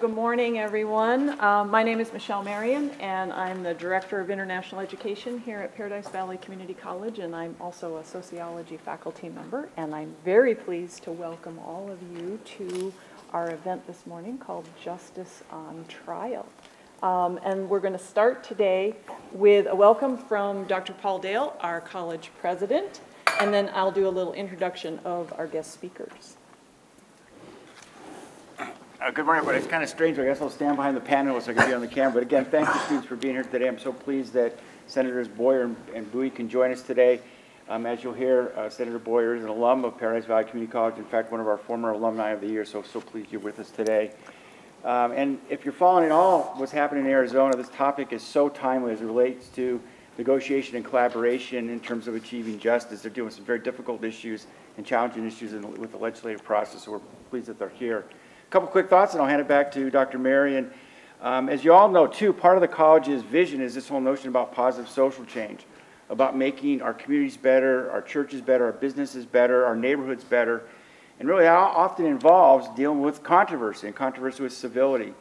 Good morning, everyone. Um, My name is Michelle Marion, and I'm the Director of International Education here at Paradise Valley Community College, and I'm also a sociology faculty member. And I'm very pleased to welcome all of you to our event this morning called Justice on Trial. Um, And we're going to start today with a welcome from Dr. Paul Dale, our college president, and then I'll do a little introduction of our guest speakers. Uh, Good morning, everybody. It's kind of strange, I guess I'll stand behind the panel so I can be on the camera. But again, thank you, students, for being here today. I'm so pleased that Senators Boyer and- and Bowie can join us today. Um, As you'll hear, uh, Senator Boyer is an alum of Paradise Valley Community College, in fact, one of our former alumni of the year, so, so pleased you're with us today. Um, And if you're following at all what's happening in Arizona, this topic is so timely as it relates to negotiation and collaboration in terms of achieving justice. They're dealing with some very difficult issues and challenging issues in- with the legislative process, so we're pleased that they're here. Couple quick thoughts, and I'll hand it back to Dr. Marion. Um, As you all know, too, part of the college's vision is this whole notion about positive social change, about making our communities better, our churches better, our businesses better, our neighborhoods better. And really, that often involves dealing with controversy and controversy with civility.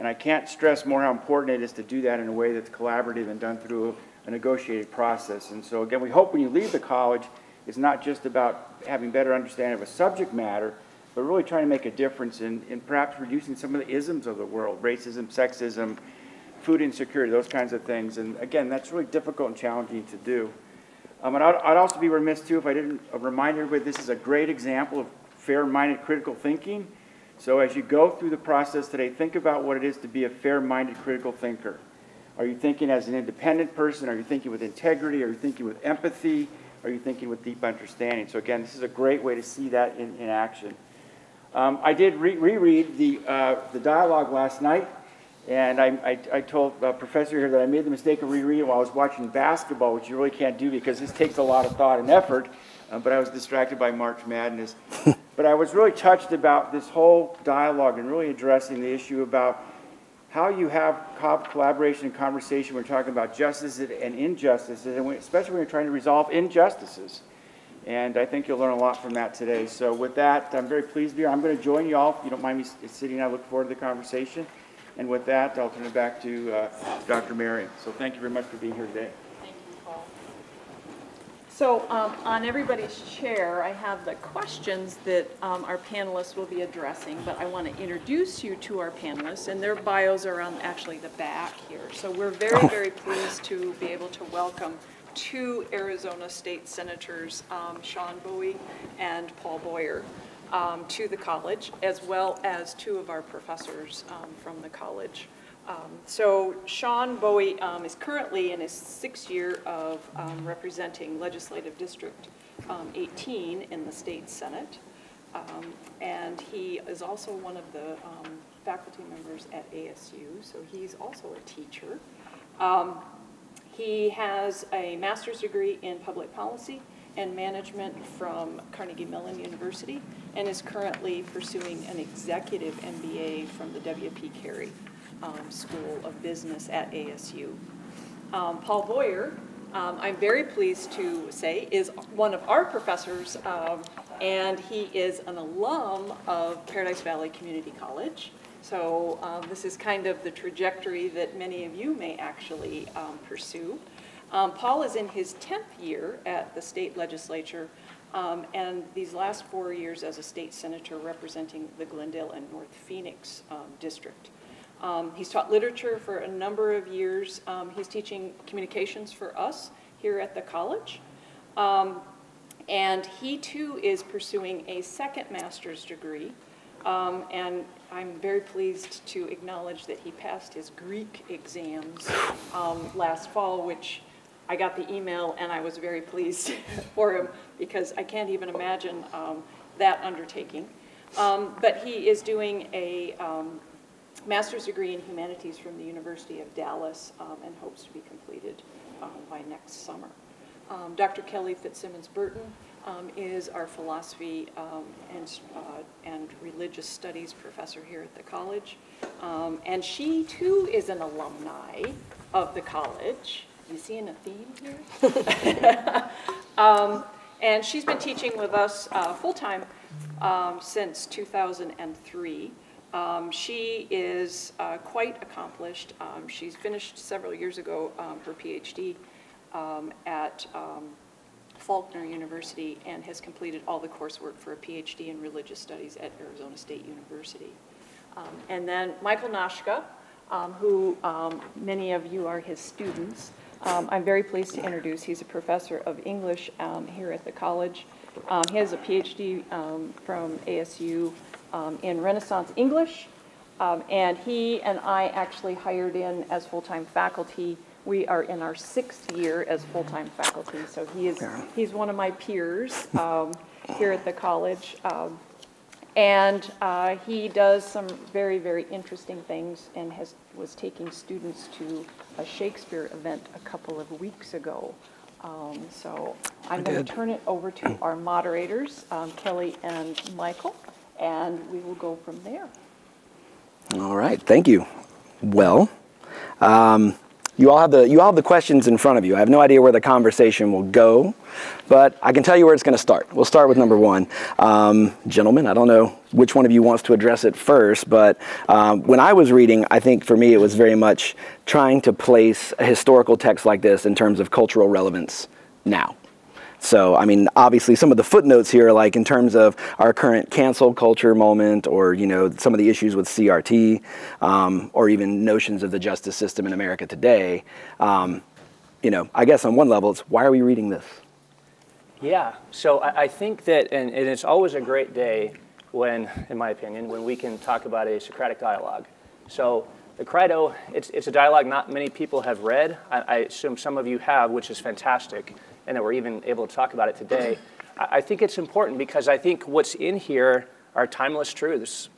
And I can't stress more how important it is to do that in a way that's collaborative and done through a negotiated process. And so again, we hope when you leave the college, it's not just about having better understanding of a subject matter, but really trying to make a difference in, in perhaps reducing some of the isms of the world, racism, sexism, food insecurity, those kinds of things. And again, that's really difficult and challenging to do. Um, and I'd, I'd also be remiss too if I didn't remind everybody this is a great example of fair-minded critical thinking. So as you go through the process today, think about what it is to be a fair-minded critical thinker. Are you thinking as an independent person? Are you thinking with integrity? Are you thinking with empathy? Are you thinking with deep understanding? So again, this is a great way to see that in, in action. Um, I did re- reread the, uh, the dialogue last night, and I, I, I told a professor here that I made the mistake of rereading while I was watching basketball, which you really can't do because this takes a lot of thought and effort, uh, but I was distracted by March Madness. but I was really touched about this whole dialogue and really addressing the issue about how you have co- collaboration and conversation when we're talking about justice and injustices, and when- especially when you're trying to resolve injustices. And I think you'll learn a lot from that today. So with that, I'm very pleased to be here. I'm going to join you all. If you don't mind me sitting, I look forward to the conversation. And with that, I'll turn it back to uh, Dr. Marion. So thank you very much for being here today. Thank you, Paul. So um, on everybody's chair, I have the questions that um, our panelists will be addressing, but I want to introduce you to our panelists, and their bios are on actually the back here. So we're very, very pleased to be able to welcome two Arizona State Senators, um, Sean Bowie and Paul Boyer, um, to the college, as well as two of our professors um, from the college. Um, So Sean Bowie um, is currently in his sixth year of um, representing Legislative District um, 18 in the state senate. And he is also one of the faculty members at ASU, so he's also a teacher. Um, He has a master's degree in public policy and management from Carnegie Mellon University and is currently pursuing an executive MBA from the W.P. Carey um, School of Business at ASU. Um, Paul Boyer, um, I'm very pleased to say, is one of our professors, um, and he is an alum of Paradise Valley Community College. So um, this is kind of the trajectory that many of you may actually um, pursue. Um, Paul is in his 10th year at the state legislature, um, and these last four years as a state senator representing the Glendale and North Phoenix um, district. Um, He's taught literature for a number of years. He's teaching communications for us here at the college. And he too is pursuing a second master's degree. Um, And I'm very pleased to acknowledge that he passed his Greek exams um, last fall, which I got the email and I was very pleased for him because I can't even imagine um, that undertaking. Um, But he is doing a um, master's degree in humanities from the University of Dallas um, and hopes to be completed um, by next summer. Um, Dr. Kelly Fitzsimmons Burton um, is our philosophy um, and, uh, and religious studies professor here at the college. Um, And she too is an alumni of the college. You seeing a theme here? Um, And she's been teaching with us uh, full-time um, since 2003. Um, She is uh, quite accomplished. Um, She's finished several years ago um, her PhD um, at Faulkner University and has completed all the coursework for a PhD in religious studies at Arizona State University. Um, And then Michael Noschka, um, who um, many of you are his students. Um, I'm very pleased to introduce, he's a professor of English um, here at the college. He has a PhD from ASU in Renaissance English, and he and I actually hired in as full-time faculty. We are in our sixth year as full-time faculty, so he is, he's one of my peers um, here at the college. Um, and uh, he does some very, very interesting things and has, was taking students to a Shakespeare event a couple of weeks ago. Um, So I'm going to turn it over to our moderators, um, Kelly and Michael, and we will go from there. All right, thank you. Well, um, you all have the you all have the questions in front of you. I have no idea where the conversation will go, but I can tell you where it's going to start. We'll start with number one, um, gentlemen. I don't know which one of you wants to address it first, but um, when I was reading, I think for me it was very much trying to place a historical text like this in terms of cultural relevance now. So, I mean, obviously, some of the footnotes here, like in terms of our current cancel culture moment, or you know, some of the issues with CRT, um, or even notions of the justice system in America today. Um, you know, I guess on one level, it's why are we reading this? Yeah, so I, I think that, and, and it's always a great day when, in my opinion, when we can talk about a Socratic dialogue. So the Crito, it's, it's a dialogue not many people have read. I, I assume some of you have, which is fantastic, and that we're even able to talk about it today. I, think it's important because I think what's in here are timeless truths.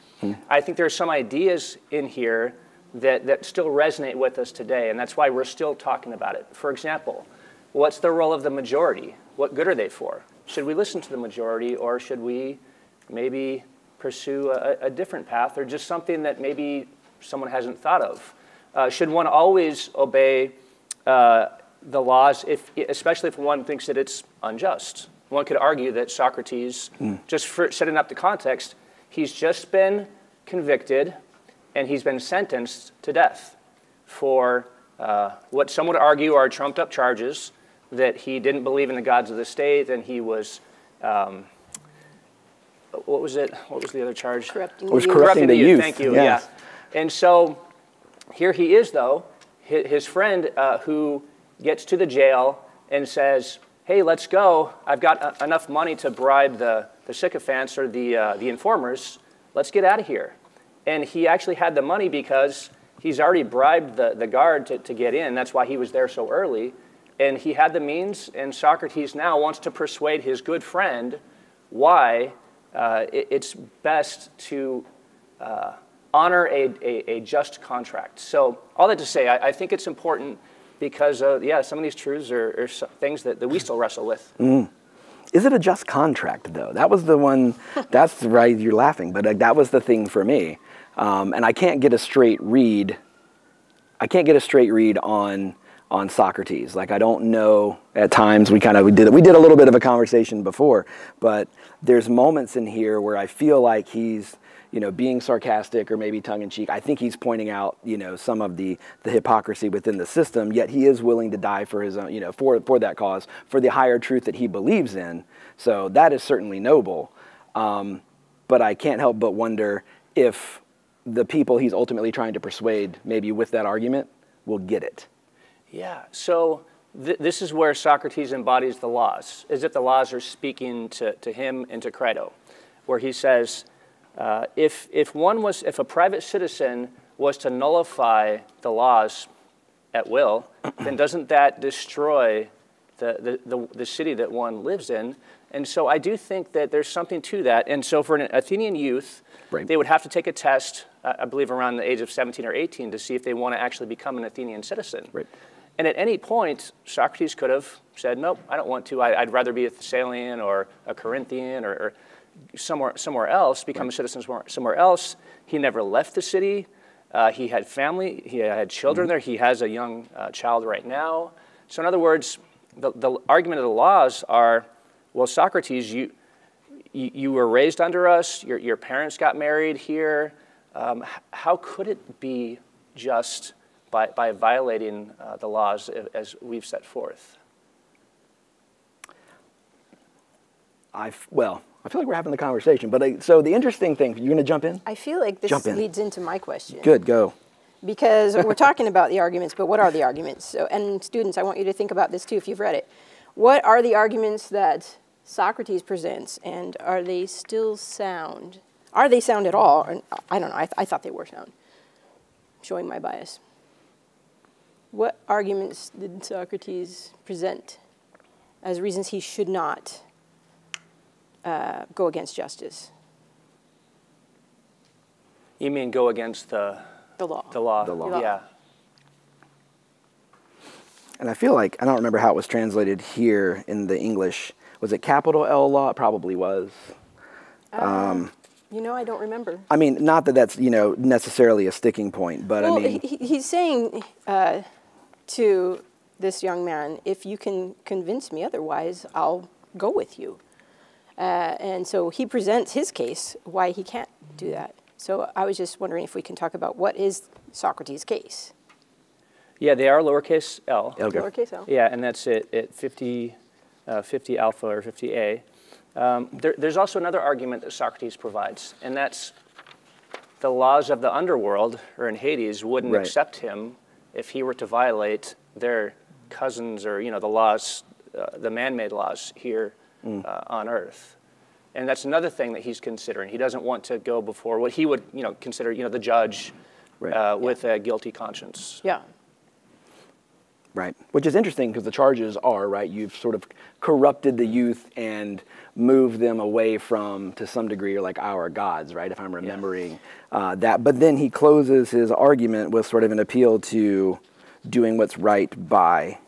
I think there are some ideas in here that, that still resonate with us today, and that's why we're still talking about it. For example, what's the role of the majority? What good are they for? Should we listen to the majority, or should we maybe pursue a, a different path, or just something that maybe someone hasn't thought of? Uh, should one always obey uh, the laws, if, especially if one thinks that it's unjust? One could argue that Socrates, just for setting up the context, he's just been convicted and he's been sentenced to death for uh, what some would argue are trumped up charges that he didn't believe in the gods of the state and he was, um, what was it? What was the other charge? Corrupting Was youth. corrupting the youth. Thank you. Yes. Yeah. And so here he is, though, his friend uh, who gets to the jail and says, "Hey, let's go. I've got uh, enough money to bribe the the sycophants or the uh, the informers. Let's get out of here." And he actually had the money because he's already bribed the, the guard to, to get in. That's why he was there so early. And he had the means, and Socrates now wants to persuade his good friend why uh, it- it's best to uh, honor a, a, a just contract. So, all that to say, I, I think it's important because, uh, yeah, some of these truths are, are things that, that we still wrestle with. Is it a just contract though? That was the one. That's right. You're laughing, but like, that was the thing for me. Um, and I can't get a straight read. I can't get a straight read on on Socrates. Like I don't know. At times we kind of we did we did a little bit of a conversation before, but there's moments in here where I feel like he's you know being sarcastic or maybe tongue in cheek. I think he's pointing out you know some of the the hypocrisy within the system. Yet he is willing to die for his own you know for for that cause for the higher truth that he believes in. So that is certainly noble. Um, but I can't help but wonder if the people he's ultimately trying to persuade, maybe with that argument, will get it. Yeah, so th- this is where Socrates embodies the laws, as if the laws are speaking to, to him and to Crito, where he says, uh, if, if one was, if a private citizen was to nullify the laws at will, then doesn't that destroy the, the, the, the city that one lives in? And so I do think that there's something to that. And so for an Athenian youth, Right. they would have to take a test, uh, I believe around the age of 17 or 18, to see if they want to actually become an Athenian citizen. Right. And at any point, Socrates could have said, nope, I don't want to. I, would rather be a Thessalian or a Corinthian or, or somewhere, somewhere else, become a citizen somewhere, somewhere else. He never left the city. Uh, he had family. He had children there. He has a young uh, child right now. So in other words, the, the argument of the laws are, well, Socrates, you, you, you were raised under us. Your, your parents got married here. um, how could it be just by, by violating uh, the laws as we've set forth? I f- well, I feel like we're having the conversation, but I, so the interesting thing, you're going to jump in? I feel like this Jump in. leads into my question. Good, go. Because we're talking about the arguments, but what are the arguments? So, and students, I want you to think about this too if you've read it. What are the arguments that Socrates presents, and are they still sound? Are they sound at all? Or, I don't know. I, th- I thought they were sound. Showing my bias. What arguments did Socrates present as reasons he should not uh, go against justice, You mean go against the, the law? the law? The law. Yeah. And I feel like, I don't remember how it was translated here in the English. Was it capital L law? It probably was. You know, I don't remember. I mean, not that that's, you know, necessarily a sticking point, but well, I mean, he, he's saying uh, to this young man, if you can convince me otherwise, I'll go with you. Uh, and so he presents his case why he can't do that. So I was just wondering if we can talk about what is Socrates' case. Yeah, they are lowercase l. Okay. Lowercase l. Yeah, and that's it at 50, uh, 50 alpha or 50a. Um, there, there's also another argument that Socrates provides, and that's the laws of the underworld or in Hades wouldn't Right. accept him if he were to violate their cousins or you know the laws, uh, the man-made laws here Mm. uh, on Earth. And that's another thing that he's considering. He doesn't want to go before what he would you know consider you know the judge Right. uh, with a guilty conscience. Yeah. Right. Which is interesting because the charges are, right, you've sort of corrupted the youth and moved them away from, to some degree, like our gods, right, if I'm remembering uh, that. But then he closes his argument with sort of an appeal to doing what's right by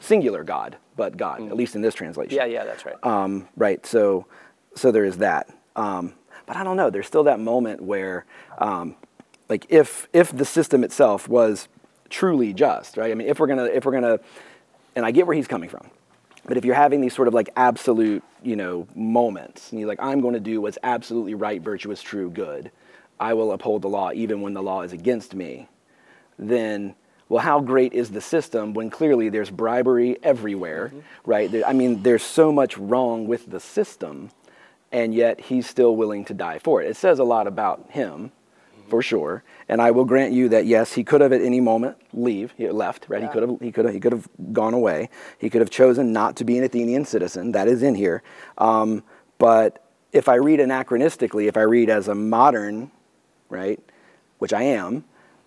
singular God, but God, at least in this translation. Yeah, yeah, that's right. Um, right. So, so there is that. Um, but I don't know. There's still that moment where, um, like, if if the system itself was truly just, right? I mean, if we're gonna if we're gonna, and I get where he's coming from, but if you're having these sort of like absolute, you know, moments, and you're like, I'm going to do what's absolutely right, virtuous, true, good. I will uphold the law even when the law is against me. Then well, how great is the system when clearly there's bribery everywhere, right? There, I mean, there's so much wrong with the system, and yet he's still willing to die for it. It says a lot about him, for sure. And I will grant you that yes, he could have at any moment leave, he left, right? He could have, he could have, he could have gone away. He could have chosen not to be an Athenian citizen. That is in here. Um, but if I read anachronistically, if I read as a modern, right, which I am,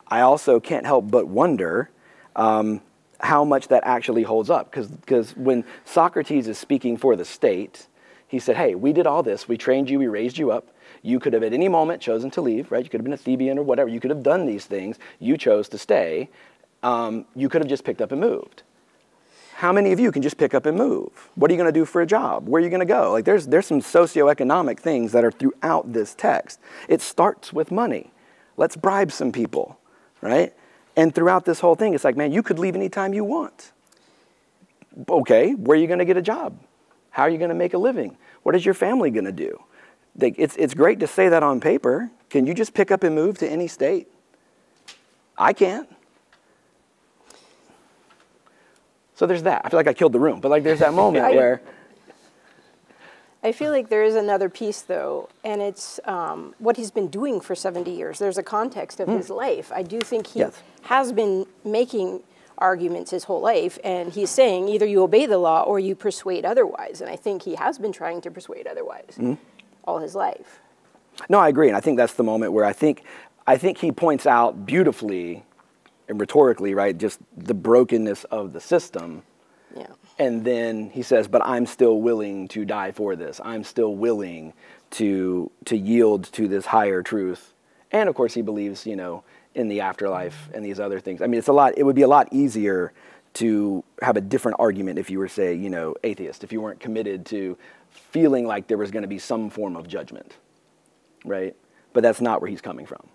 I also can't help but wonder um, how much that actually holds up. Because when Socrates is speaking for the state, he said, Hey, we did all this. We trained you, we raised you up. You could have at any moment chosen to leave, right? You could have been a Theban or whatever. You could have done these things. You chose to stay. Um, you could have just picked up and moved. How many of you can just pick up and move? What are you going to do for a job? Where are you going to go? Like there's there's some socioeconomic things that are throughout this text. It starts with money. Let's bribe some people, right? And throughout this whole thing, it's like, man, you could leave anytime you want. Okay, where are you going to get a job? How are you going to make a living? What is your family going to do? Like, it's, it's great to say that on paper. Can you just pick up and move to any state? I can't. So there's that. I feel like I killed the room, but like there's that moment where I feel like there is another piece, though, and it's um, what he's been doing for 70 years. There's a context of his life. I do think he Yes. has been making arguments his whole life, and he's saying either you obey the law or you persuade otherwise. And I think he has been trying to persuade otherwise all his life. No, I agree, and I think that's the moment where I think I think he points out beautifully and rhetorically, right, just the brokenness of the system. Yeah. And then he says, "But I'm still willing to die for this. I'm still willing to to yield to this higher truth." And of course, he believes, you know, in the afterlife and these other things. I mean, it's a lot. It would be a lot easier to have a different argument if you were, say, you know, atheist. If you weren't committed to feeling like there was going to be some form of judgment, right? But that's not where he's coming from.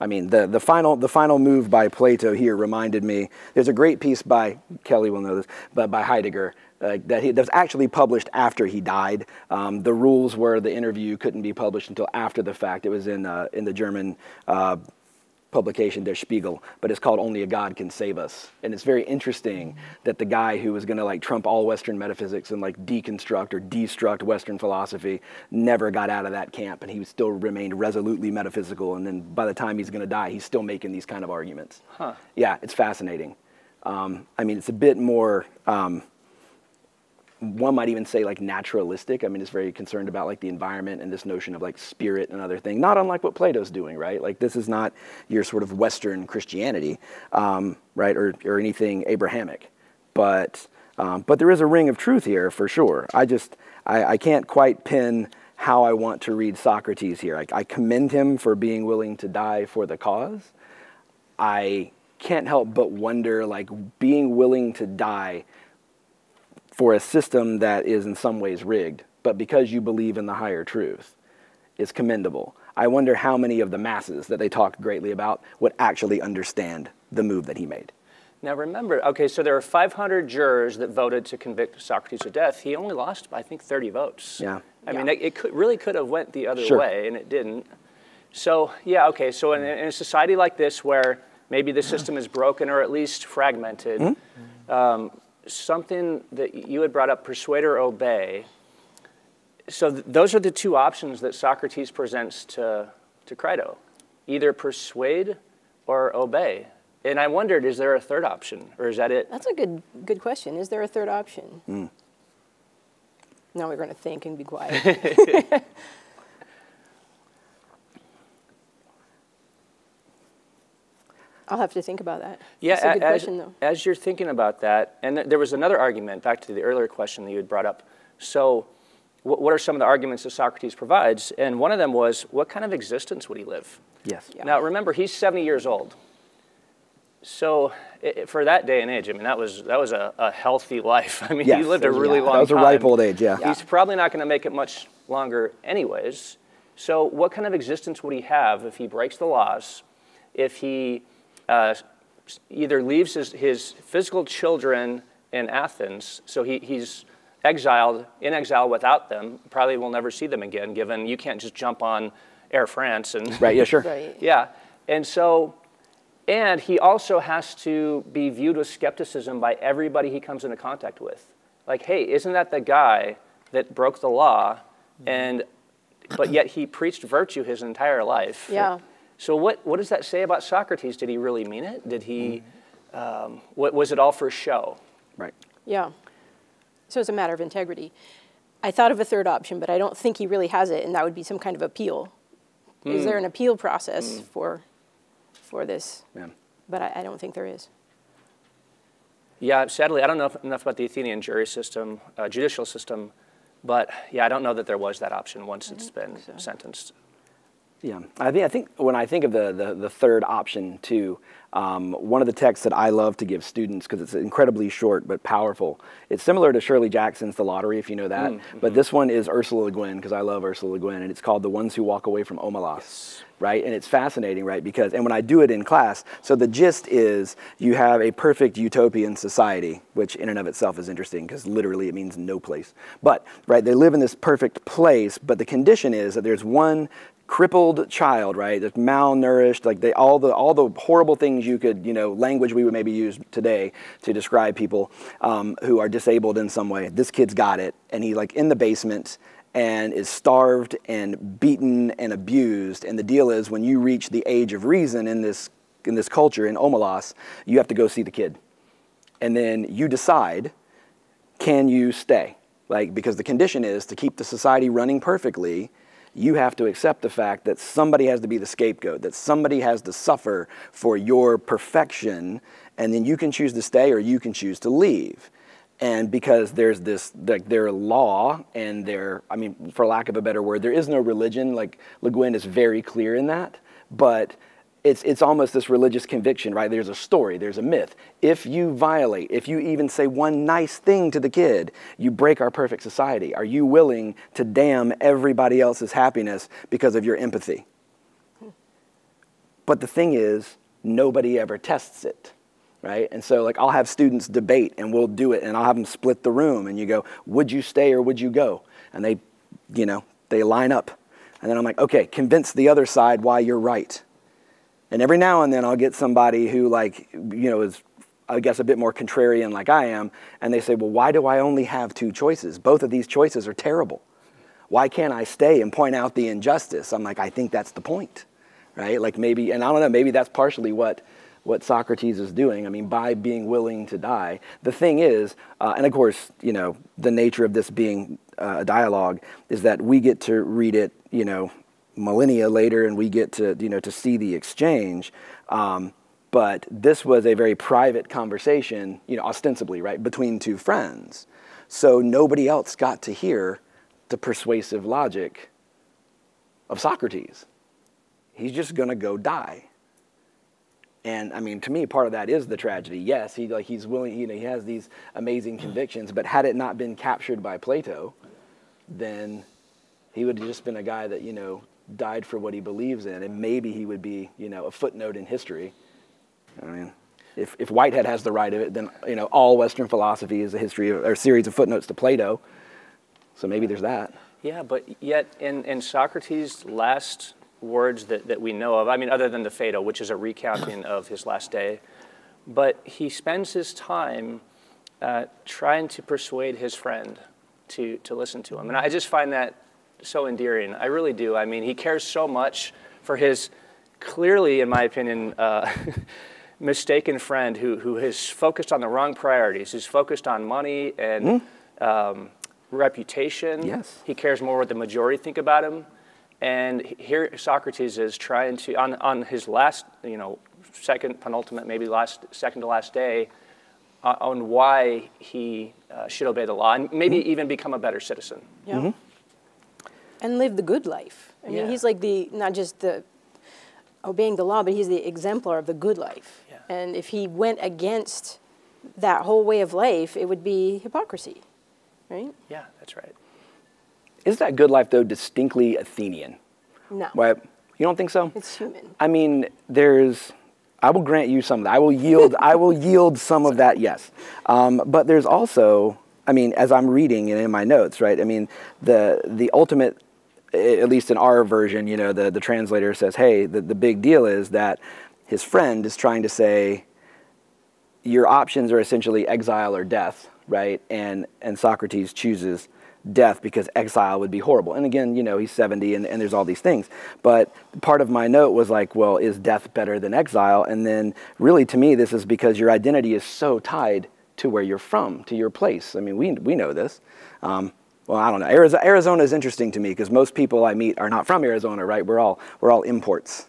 I mean, the, the, final, the final move by Plato here reminded me. There's a great piece by, Kelly will know this, but by Heidegger uh, that, he, that was actually published after he died. Um, the rules were the interview couldn't be published until after the fact. It was in, uh, in the German uh, publication, Der Spiegel, but it's called Only a God Can Save Us. And it's very interesting that the guy who was going to like trump all Western metaphysics and like deconstruct or destruct Western philosophy never got out of that camp and he still remained resolutely metaphysical. And then by the time he's going to die, he's still making these kind of arguments. Huh. Yeah, it's fascinating. Um, I mean, it's a bit more. Um, one might even say like naturalistic. I mean, it's very concerned about like the environment and this notion of like spirit and other thing. Not unlike what Plato's doing, right? Like this is not your sort of Western Christianity, um, right, or or anything Abrahamic, but um, but there is a ring of truth here for sure. I just I, I can't quite pin how I want to read Socrates here. I, I commend him for being willing to die for the cause. I can't help but wonder, like being willing to die for a system that is in some ways rigged, but because you believe in the higher truth, is commendable. I wonder how many of the masses that they talked greatly about would actually understand the move that he made. Now remember, okay, so there were 500 jurors that voted to convict Socrates of death. He only lost, I think, 30 votes. Yeah. I mean, Yeah. it, it could, really could have went the other Sure. way, and it didn't. So yeah, okay. So in, in a society like this, where maybe the system is broken or at least fragmented, Hmm? um, something that you had brought up, persuade or obey. So th- those are the two options that Socrates presents to to Crito, either persuade or obey. And I wondered, is there a third option, or is that it? That's a good good question. Is there a third option? Hmm. Now we're going to think and be quiet. I'll have to think about that. Yeah, That's a good as, question, though. as you're thinking about that, and th- there was another argument, back to the earlier question that you had brought up. So, wh- what are some of the arguments that Socrates provides? And one of them was, what kind of existence would he live? Yes. Yeah. Now, remember, he's 70 years old. So, i i- for that day and age, I mean, that was, that was a, a healthy life. I mean, Yes, he lived a really yeah, long That was time. a ripe old age, yeah. He's probably not going to make it much longer, anyways. So, what kind of existence would he have if he breaks the laws, if he uh, either leaves his, his physical children in Athens, so he, he's exiled, in exile without them, probably will never see them again, given you can't just jump on Air France and Right, yeah, sure. Right. yeah, and so, and he also has to be viewed with skepticism by everybody he comes into contact with. Like, hey, isn't that the guy that broke the law, and but yet he preached virtue his entire life? Yeah. So what what does that say about Socrates? Did he really mean it? Did he? Um, what, was it all for show? Right. Yeah. So it's a matter of integrity. I thought of a third option, but I don't think he really has it, and that would be some kind of appeal. Is there an appeal process for for this? Yeah. But I, I don't think there is. Yeah, sadly, I don't know enough about the Athenian jury system, uh, judicial system, but yeah, I don't know that there was that option once it's been sentenced. Yeah, I think, I think when I think of the, the, the third option too, um, one of the texts that I love to give students because it's incredibly short but powerful. It's similar to Shirley Jackson's The Lottery, if you know that. But this one is Ursula Le Guin because I love Ursula Le Guin, and it's called The Ones Who Walk Away from Omelas. Right, and it's fascinating, right? Because, and when I do it in class, so the gist is you have a perfect utopian society, which in and of itself is interesting because literally it means no place. But, right, they live in this perfect place, but the condition is that there's one crippled child, right? That's malnourished, like they all the all the horrible things you could, you know, language we would maybe use today to describe people um, who are disabled in some way. This kid's got it, and he's like in the basement and is starved and beaten and abused. And the deal is, when you reach the age of reason in this in this culture in Omelas, you have to go see the kid, and then you decide can you stay? Like, because the condition is to keep the society running perfectly, you have to accept the fact that somebody has to be the scapegoat, that somebody has to suffer for your perfection, and then you can choose to stay or you can choose to leave. And because there's this, like, their law and their, I mean, for lack of a better word, there is no religion. Like, Le Guin is very clear in that. But it's, it's almost this religious conviction, right? There's a story, there's a myth. If you violate, if you even say one nice thing to the kid, you break our perfect society. Are you willing to damn everybody else's happiness because of your empathy? But the thing is, nobody ever tests it, right? And so, like, I'll have students debate and we'll do it and I'll have them split the room and you go, would you stay or would you go? And they, you know, they line up. And then I'm like, okay, convince the other side why you're right. And every now and then I'll get somebody who, like, you know, is, I guess, a bit more contrarian like I am, and they say, well, why do I only have two choices? Both of these choices are terrible. Why can't I stay and point out the injustice? I'm like, I think that's the point, right? Like maybe, and I don't know, maybe that's partially what, what Socrates is doing. I mean, by being willing to die. The thing is, uh, and of course, you know, the nature of this being uh, a dialogue is that we get to read it, you know, millennia later, and we get to, you know, to see the exchange. Um, but this was a very private conversation, you know, ostensibly, right, between two friends. So nobody else got to hear the persuasive logic of Socrates. He's just going to go die. And I mean, to me, part of that is the tragedy. Yes, he like he's willing. You know, he has these amazing convictions. But had it not been captured by Plato, then he would have just been a guy that you know died for what he believes in, and maybe he would be you know a footnote in history. I mean, if if Whitehead has the right of it, then you know all Western philosophy is a history of, or a series of footnotes to Plato. So maybe there's that. Yeah, but yet in, in Socrates' last words that, that we know of, I mean, other than the Phaedo, which is a recounting of his last day, but he spends his time uh, trying to persuade his friend to, to listen to him. And I just find that so endearing. I really do. I mean, he cares so much for his clearly, in my opinion, uh, mistaken friend who, who has focused on the wrong priorities, who's focused on money and. Hmm? Um, reputation. Yes. He cares more what the majority think about him. And here Socrates is trying to, on, on his last, you know, second, penultimate, maybe last, second to last day, uh, on why he uh, should obey the law and maybe even become a better citizen. Yeah. And live the good life. I mean, he's like the, not just the obeying the law, but he's the exemplar of the good life. Yeah. And if he went against that whole way of life, it would be hypocrisy, right? Yeah, that's right. Is that good life though distinctly Athenian? No. Right? You don't think so? It's human. I mean, there's. I will grant you some of that. I will yield. I will yield some of that. Yes, um, but there's also. I mean, as I'm reading and in my notes, right? I mean, the the ultimate, at least in our version, you know, the the translator says, "Hey, the the big deal is that his friend is trying to say, your options are essentially exile or death, right? And and Socrates chooses death because exile would be horrible. And again, you know, he's 70 and, and there's all these things. But part of my note was like, well, is death better than exile? And then really to me, this is because your identity is so tied to where you're from, to your place. I mean, we, we know this. Um, well, I don't know. Arizona, is interesting to me because most people I meet are not from Arizona, right? We're all, we're all imports.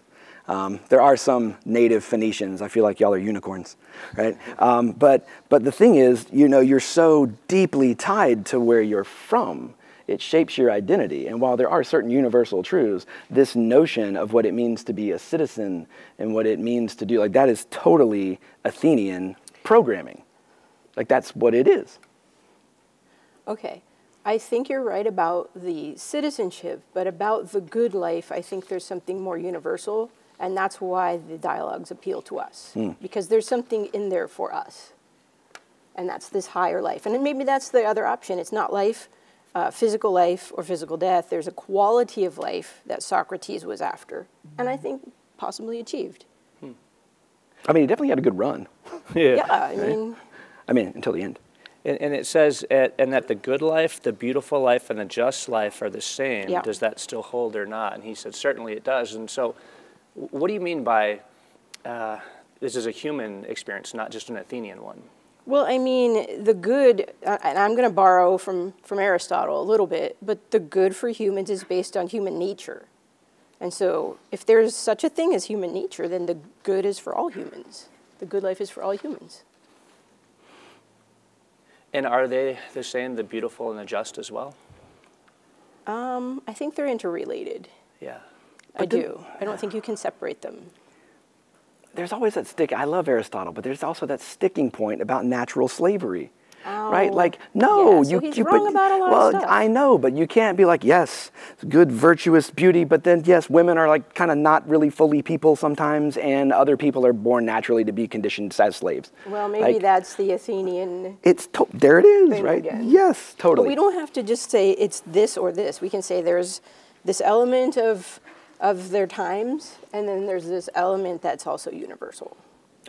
Um, there are some native Phoenicians. I feel like y'all are unicorns, right? Um, but, but the thing is, you know, you're so deeply tied to where you're from. It shapes your identity. And while there are certain universal truths, this notion of what it means to be a citizen and what it means to do, like that is totally Athenian programming. Like that's what it is. Okay. I think you're right about the citizenship, but about the good life, I think there's something more universal, and that's why the dialogues appeal to us. Because there's something in there for us. And that's this higher life. And maybe that's the other option. It's not life, uh, physical life, or physical death. There's a quality of life that Socrates was after, and I think possibly achieved. I mean, he definitely had a good run. Yeah, I mean, I mean, until the end. And, and it says, at, and that the good life, the beautiful life, and the just life are the same. Yeah. Does that still hold or not? And he said, certainly it does. And so, what do you mean by uh, this is a human experience, not just an Athenian one? Well, I mean, the good, uh, and I'm going to borrow from, from Aristotle a little bit, but the good for humans is based on human nature. And so, if there's such a thing as human nature, then the good is for all humans. The good life is for all humans. And are they the same, the beautiful and the just as well? Um, I think they're interrelated. Yeah. I do. I don't think you can separate them. there's always that stick. I love Aristotle, but there's also that sticking point about natural slavery, right? Oh, Like, no, yeah, so you. he's you wrong about a lot of well, stuff. I know, but you can't be like, yes, good, virtuous beauty, but then yes, women are like kind of not really fully people sometimes, and other people are born naturally to be conditioned as slaves. Well, maybe Like, that's the Athenian. It's to- there. It is, right? again. Yes, But totally. we don't have to just say it's this or this. We can say there's this element of of their times, and then there's this element that's also universal.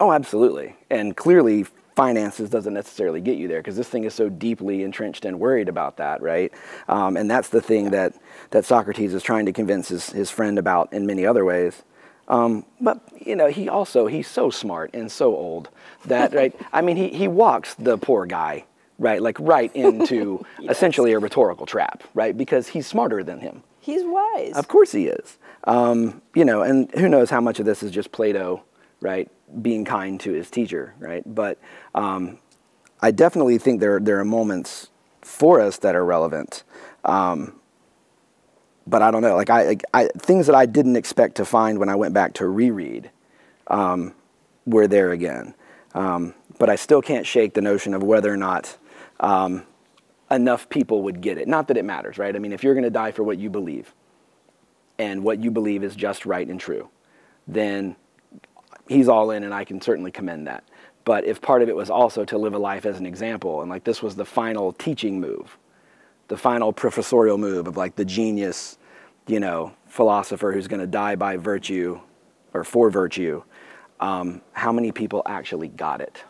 Oh, absolutely. And clearly, finances doesn't necessarily get you there because this thing is so deeply entrenched and worried about that, right? Um, and that's the thing that, that Socrates is trying to convince his, his friend about in many other ways. Um, but, you know, he also, he's so smart and so old that, right? I mean, he, he walks the poor guy, right? Like right into essentially a rhetorical trap, right? Because he's smarter than him. He's wise. Of course he is. Um, you know, and who knows how much of this is just Plato, right, being kind to his teacher, right? But um, I definitely think there there are moments for us that are relevant. Um, but I don't know, like I, I things that I didn't expect to find when I went back to reread um, were there again. Um, but I still can't shake the notion of whether or not um, enough people would get it. Not that it matters, right? I mean, if you're going to die for what you believe, and what you believe is just right and true, then he's all in, and I can certainly commend that. But if part of it was also to live a life as an example, and like this was the final teaching move, the final professorial move of like the genius, you know, philosopher who's going to die by virtue or for virtue, um, how many people actually got it?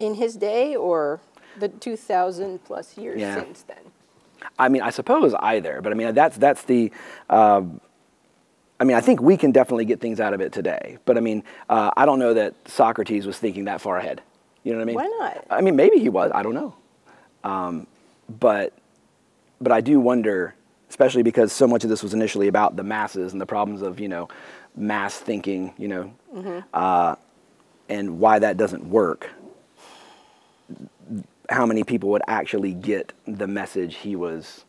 In his day or the 2,000 plus years Yeah. since then? I mean, I suppose either, but I mean, that's that's the. Uh, I mean, I think we can definitely get things out of it today, but I mean, uh, I don't know that Socrates was thinking that far ahead. You know what I mean? Why not? I mean, maybe he was. I don't know. Um, but but I do wonder, especially because so much of this was initially about the masses and the problems of you know mass thinking, you know, uh, and why that doesn't work. How many people would actually get the message he was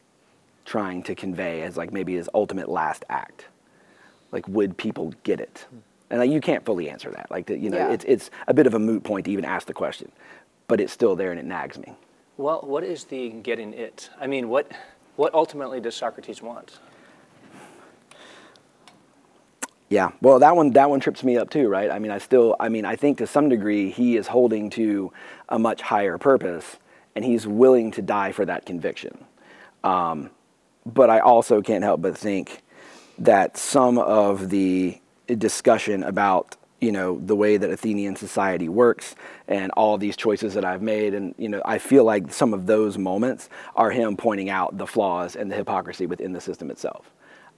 trying to convey as like maybe his ultimate last act? Like, would people get it? And like, you can't fully answer that. Like, you know, Yeah. it's it's a bit of a moot point to even ask the question, but it's still there and it nags me. Well, what is the getting it? I mean, what, what ultimately does Socrates want? Yeah, well, that one that one trips me up too, right? I mean, I still, I mean, I think to some degree he is holding to a much higher purpose, and he's willing to die for that conviction. Um, but I also can't help but think that some of the discussion about you know the way that Athenian society works and all these choices that I've made, and you know, I feel like some of those moments are him pointing out the flaws and the hypocrisy within the system itself.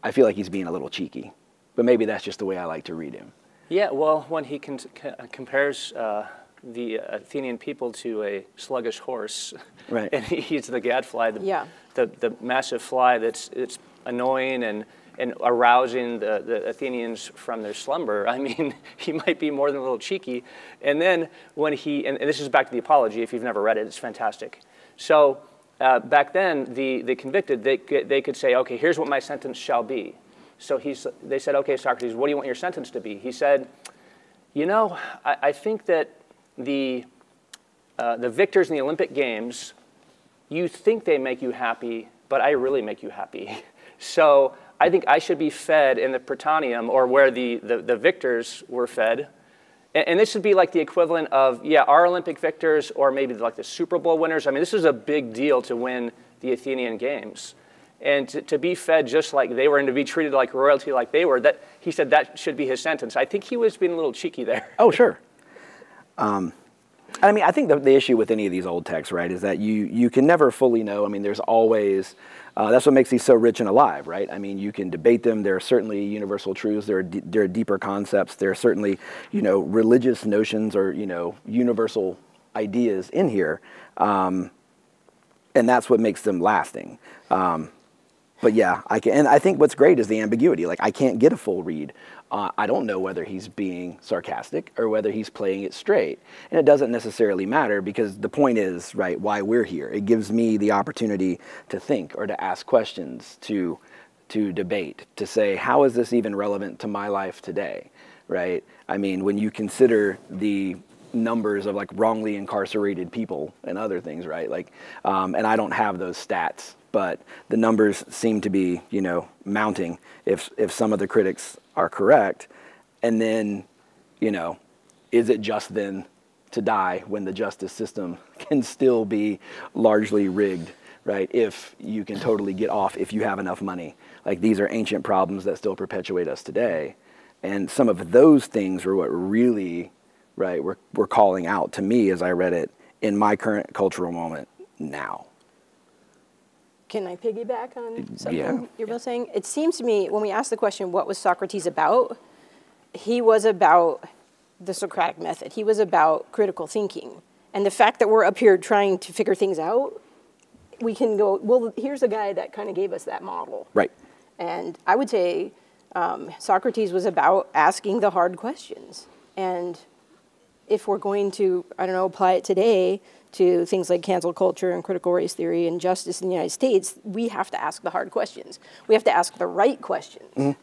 I feel like he's being a little cheeky, but maybe that's just the way I like to read him. Yeah, well, when he con- c- compares uh, the Athenian people to a sluggish horse, Right. and he's the gadfly, the, Yeah. the, the massive fly that's it's annoying and, and arousing the, the Athenians from their slumber. I mean, he might be more than a little cheeky. And then when he, and, and this is back to the apology, if you've never read it, it's fantastic. So uh, back then, the, the convicted, they, they could say, okay, here's what my sentence shall be. So he's, they said, okay, Socrates, what do you want your sentence to be? He said, you know, I, I think that the, uh, the victors in the Olympic Games, you think they make you happy, but I really make you happy. So I think I should be fed in the Prytaneum or where the, the, the victors were fed. And, and this would be like the equivalent of, yeah, our Olympic victors or maybe like the Super Bowl winners. I mean, this is a big deal to win the Athenian Games. And to, to be fed just like they were and to be treated like royalty like they were, that, he said that should be his sentence. I think he was being a little cheeky there. Oh, sure. Um, I mean, I think the, the issue with any of these old texts, right, is that you you can never fully know. I mean, there's always uh, that's what makes these so rich and alive, right? I mean, you can debate them. There are certainly universal truths. There are d- there are deeper concepts. There are certainly you know religious notions or you know universal ideas in here, um, and that's what makes them lasting. Um, but yeah, I can, and I think what's great is the ambiguity. Like I can't get a full read. Uh, I don't know whether he's being sarcastic or whether he's playing it straight, and it doesn't necessarily matter because the point is right why we're here. It gives me the opportunity to think or to ask questions, to to debate, to say how is this even relevant to my life today, right? I mean, when you consider the numbers of like wrongly incarcerated people and other things, right? Like, um, and I don't have those stats, but the numbers seem to be, you know, mounting if if some of the critics are correct. And then, you know, is it just then to die when the justice system can still be largely rigged, right? If you can totally get off if you have enough money. Like these are ancient problems that still perpetuate us today. And some of those things were what really, right, were, were calling out to me as I read it in my current cultural moment now. Can I piggyback on something Yeah. you're both saying? It seems to me when we ask the question, what was Socrates about? He was about the Socratic method. He was about critical thinking. And the fact that we're up here trying to figure things out, we can go, well, here's a guy that kind of gave us that model. Right. And I would say um, Socrates was about asking the hard questions. And if we're going to, I don't know, apply it today to things like cancel culture and critical race theory and justice in the United States, we have to ask the hard questions. We have to ask the right questions. Mm-hmm.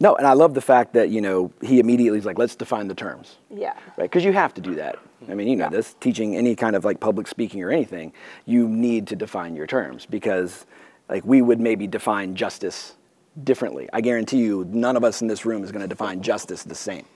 No, and I love the fact that, you know, he immediately is like, let's define the terms. Yeah. right? Because you have to do that. I mean, you know this, teaching any kind of like public speaking or anything, you need to define your terms because like we would maybe define justice differently. I guarantee you none of us in this room is going to define justice the same.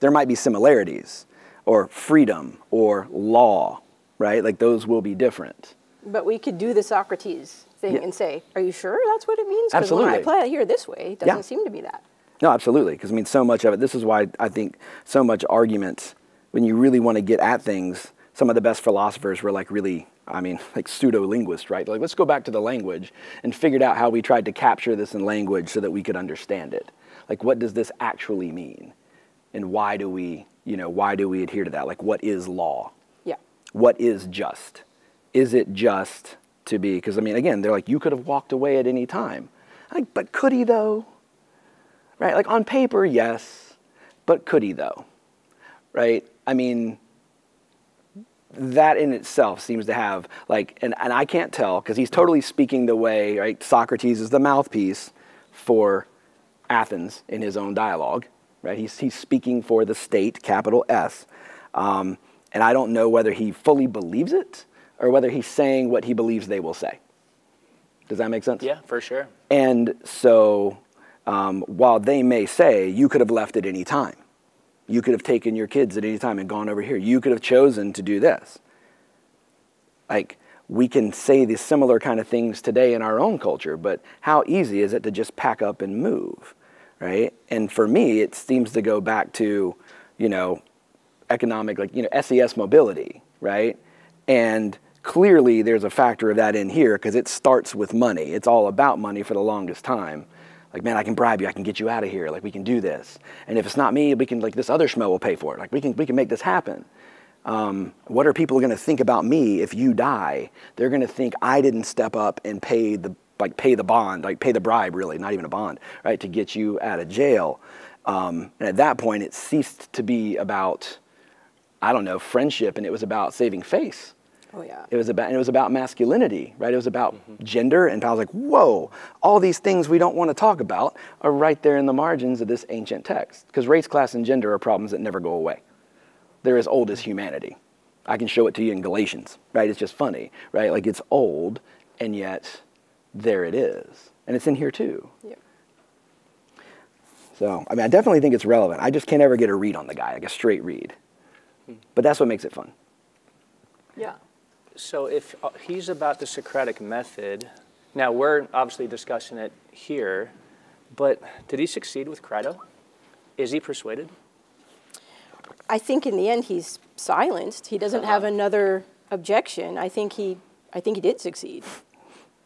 There might be similarities or freedom or law, right? Like those will be different. But we could do the Socrates thing Yeah. and say, are you sure that's what it means? Because when I it here this way, it doesn't Yeah. seem to be that. No, absolutely. Because I mean, so much of it. This is why I think so much argument when you really want to get at things. Some of the best philosophers were like really, I mean, like pseudo linguists, right? Like, let's go back to the language and figured out how we tried to capture this in language so that we could understand it. Like, what does this actually mean, and why do we, you know, why do we adhere to that? Like, what is law? What is just? Is it just to be? Because I mean, again, they're like, you could have walked away at any time. Like, but could he though? Right? Like on paper, yes, but could he though? Right? I mean, that in itself seems to have like, and, and I can't tell because he's totally speaking the way, right? Socrates is the mouthpiece for Athens in his own dialogue, right? He's, he's speaking for the state, capital S. Um, and I don't know whether he fully believes it or whether he's saying what he believes they will say. Does that make sense? Yeah, for sure. And so um, while they may say, you could have left at any time, you could have taken your kids at any time and gone over here, you could have chosen to do this. Like, we can say these similar kind of things today in our own culture, but how easy is it to just pack up and move, right? And for me, it seems to go back to, you know, economic, like, you know, SES mobility, right? And clearly there's a factor of that in here because it starts with money. It's all about money for the longest time. Like, man, I can bribe you, I can get you out of here, like we can do this. And if it's not me, we can like this other schmo will pay for it. Like we can we can make this happen. Um, what are people going to think about me if you die? They're going to think I didn't step up and pay the like pay the bond, like pay the bribe, really, not even a bond, right, to get you out of jail. Um, and at that point, it ceased to be about, I don't know, friendship, and it was about saving face. Oh, yeah. It was about and it was about masculinity, right? It was about gender, and I was like, whoa! All these things we don't want to talk about are right there in the margins of this ancient text. Because race, class, and gender are problems that never go away. They're as old as humanity. I can show it to you in Galatians, right? It's just funny, right? Like it's old, and yet there it is, and it's in here too. Yeah. So, I mean, I definitely think it's relevant. I just can't ever get a read on the guy, like a straight read. But that's what makes it fun. Yeah. So if uh, he's about the Socratic method, now we're obviously discussing it here, but did he succeed with Crito? Is he persuaded? I think in the end he's silenced. He doesn't have another objection. I think he, I think he did succeed.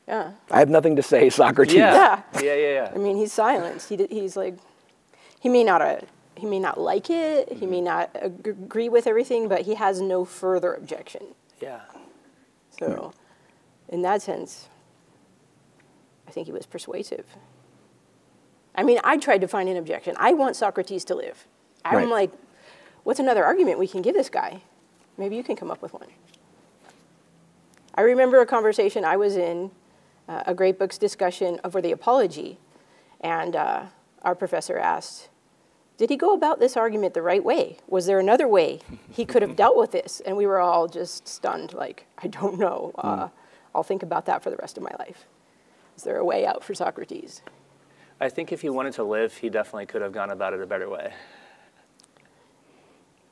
Yeah. I have nothing to say, Socrates. Yeah. Yeah, yeah, yeah. I mean, he's silenced. He, did- he's like, he may not, uh, he may not like it. He may not ag- agree with everything, but he has no further objection. Yeah. So, in that sense, I think he was persuasive. I mean, I tried to find an objection. I want Socrates to live. I'm Right. like, what's another argument we can give this guy? Maybe you can come up with one. I remember a conversation I was in, uh, a Great Books discussion over the Apology, and uh, our professor asked, did he go about this argument the right way? Was there another way he could have dealt with this? And we were all just stunned, like, I don't know. Uh, I'll think about that for the rest of my life. Is there a way out for Socrates? I think if he wanted to live, he definitely could have gone about it a better way.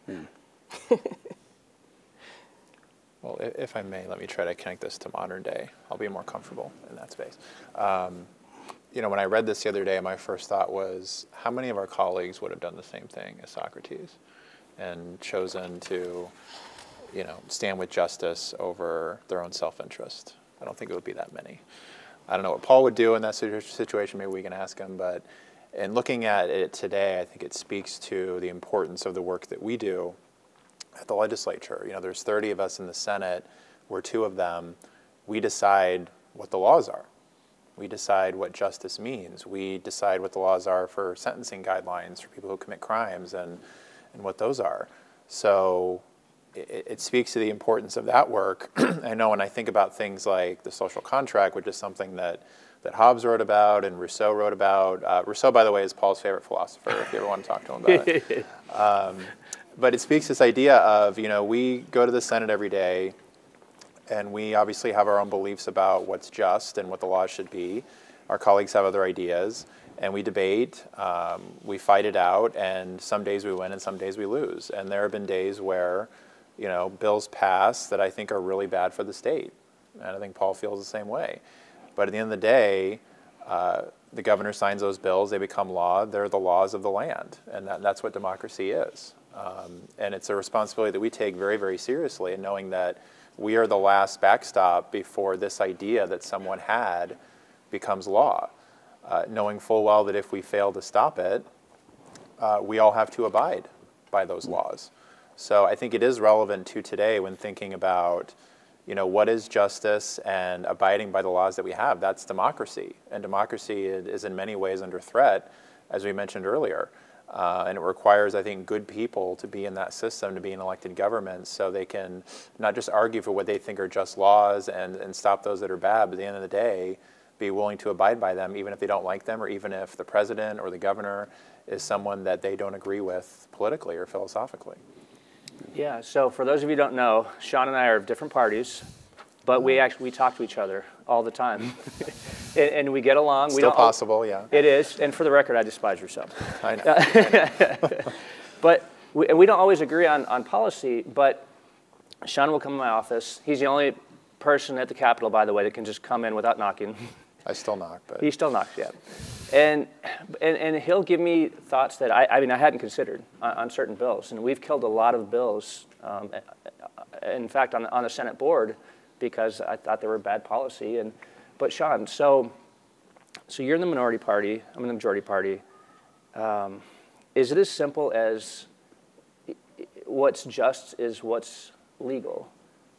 Well, if I may, let me try to connect this to modern day. I'll be more comfortable in that space. Um, you know, when I read this the other day, my first thought was, how many of our colleagues would have done the same thing as Socrates and chosen to, you know, stand with justice over their own self-interest? I don't think it would be that many. I don't know what Paul would do in that situation. Maybe we can ask him. But in looking at it today, I think it speaks to the importance of the work that we do at the legislature. You know, there's 30 of us in the Senate. We're two of them. We decide what the laws are. We decide what justice means. We decide what the laws are for sentencing guidelines for people who commit crimes and, and what those are. So it, it speaks to the importance of that work. I know when I think about things like the social contract, which is something that, that Hobbes wrote about and Rousseau wrote about. Uh, Rousseau, by the way, is Paul's favorite philosopher, if you ever want to talk to him about it. Um, but it speaks this idea of, you know, we go to the Senate every day and we obviously have our own beliefs about what's just and what the laws should be. Our colleagues have other ideas, and we debate, um, we fight it out, and some days we win and some days we lose. And there have been days where, you know, bills pass that I think are really bad for the state, and I think Paul feels the same way. But at the end of the day, uh, the governor signs those bills, they become law, they're the laws of the land, and that, that's what democracy is. Um, and it's a responsibility that we take very, very seriously, and knowing that we are the last backstop before this idea that someone had becomes law. Uh, knowing full well that if we fail to stop it, uh, we all have to abide by those laws. So I think it is relevant to today when thinking about, you know, what is justice and abiding by the laws that we have. That's democracy, and democracy is in many ways under threat, as we mentioned earlier. Uh, and it requires, I think, good people to be in that system, to be in elected governments, so they can not just argue for what they think are just laws and, and stop those that are bad, but at the end of the day, be willing to abide by them, even if they don't like them, or even if the president or the governor is someone that they don't agree with politically or philosophically. Yeah, so for those of you who don't know, Sean and I are of different parties, but we actually we talk to each other all the time, and, and we get along. Still don't, possible, yeah. It is, and for the record, I despise yourself. I know. But we, and we don't always agree on, on policy, but Sean will come to my office. He's the only person at the Capitol, by the way, that can just come in without knocking. I still knock, but He still knocks, yeah. And, and, and he'll give me thoughts that I, I mean, I hadn't considered on, on certain bills. And we've killed a lot of bills, um, in fact, on, on the Senate board, because I thought they were bad policy. And, but Sean, so, so you're in the minority party, I'm in the majority party. Um, is it as simple as what's just is what's legal?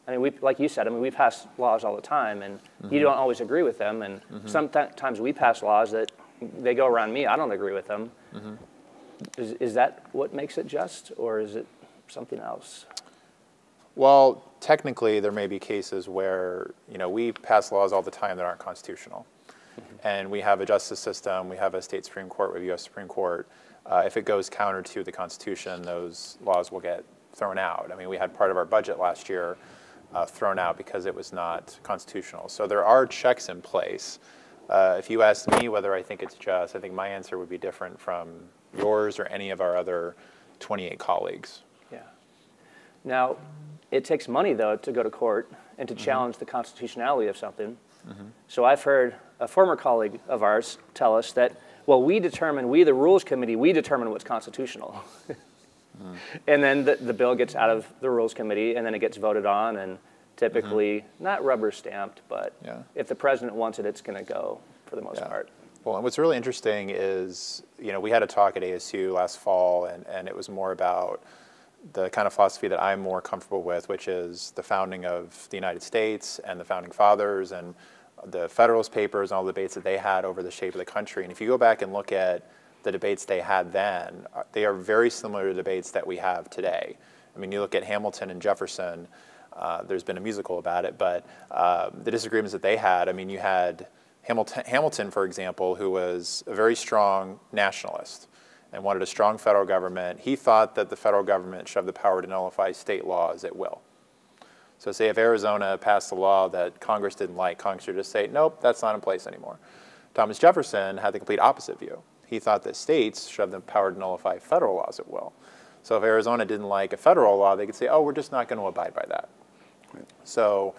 I mean, we, like you said, I mean, we pass laws all the time, and you mm-hmm. don't always agree with them. And mm-hmm. sometimes we pass laws that they go around me. I don't agree with them. Mm-hmm. Is, is that what makes it just, or is it something else? Well, technically, there may be cases where you know we pass laws all the time that aren't constitutional, and we have a justice system. We have a state supreme court. We have a U.S. Supreme Court. Uh, if it goes counter to the Constitution, those laws will get thrown out. I mean, we had part of our budget last year uh, thrown out because it was not constitutional. So there are checks in place. Uh, if you asked me whether I think it's just, I think my answer would be different from yours or any of our other 28 colleagues. Yeah. Now, it takes money, though, to go to court and to mm-hmm. challenge the constitutionality of something. Mm-hmm. So I've heard a former colleague of ours tell us that, well, we determine, we, the Rules Committee, we determine what's constitutional. Mm. And then the, the bill gets out of the Rules Committee, and then it gets voted on, and typically, mm-hmm. not rubber stamped, but Yeah. if the president wants it, it's going to go for the most Yeah. part. Well, and what's really interesting is, you know, we had a talk at ASU last fall, and, and it was more about the kind of philosophy that I'm more comfortable with, which is the founding of the United States and the founding fathers and the Federalist Papers and all the debates that they had over the shape of the country. And if you go back and look at the debates they had then, uh, they are very similar to debates that we have today. I mean, you look at Hamilton and Jefferson, uh, there's been a musical about it, but uh, the disagreements that they had, I mean, you had Hamilton, Hamilton, for example, who was a very strong nationalist. And wanted a strong federal government. He thought that the federal government should have the power to nullify state laws at will. So say if Arizona passed a law that Congress didn't like, Congress would just say, nope, that's not in place anymore. Thomas Jefferson had the complete opposite view. He thought that states should have the power to nullify federal laws at will. So if Arizona didn't like a federal law, they could say, oh, we're just not going to abide by that. So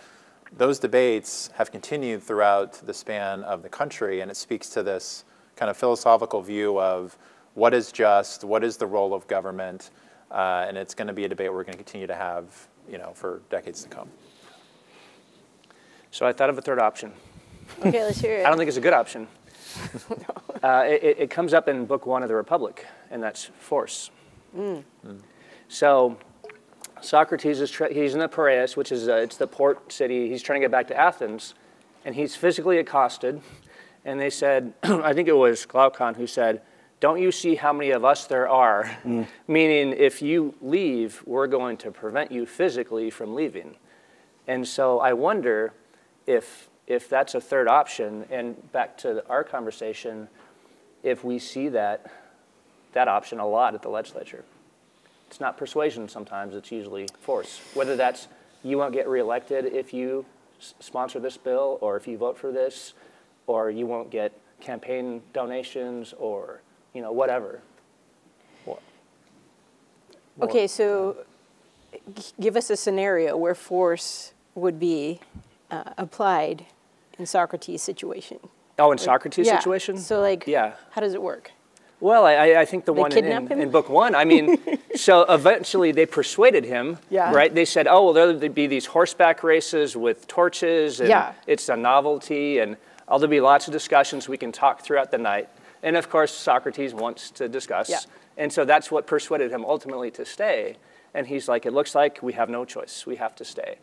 those debates have continued throughout the span of the country, and it speaks to this kind of philosophical view of what is just, what is the role of government, uh, and it's going to be a debate we're going to continue to have, you know, for decades to come. So I thought of a third option. Okay, let's hear it. I don't think it's a good option. uh, it, it comes up in Book One of the Republic, and that's force. So Socrates is he's in the Piraeus, which is uh, it's the port city. He's trying to get back to Athens, and he's physically accosted. And they said, I think it was Glaucon who said, "Don't you see how many of us there are? Mm. Meaning, if you leave, we're going to prevent you physically from leaving." And so I wonder if if that's a third option. And back to our conversation, if we see that that option a lot at the legislature. It's not persuasion sometimes, it's usually force. Whether that's you won't get reelected if you s- sponsor this bill, or if you vote for this, or you won't get campaign donations, or you know, whatever. Okay, so give us a scenario where force would be uh, applied in Socrates' situation. Oh, in Socrates' Yeah, situation? So, like, Yeah. how does it work? Well, I- I, I think the They one in, in, in book one, I mean, so eventually they persuaded him, Yeah. right? They said, oh, well, there'll be these horseback races with torches, and Yeah. it's a novelty, and oh, there'll be lots of discussions we can talk throughout the night. And of course, Socrates wants to discuss. Yeah. And so that's what persuaded him ultimately to stay. And he's like, it looks like we have no choice. We have to stay.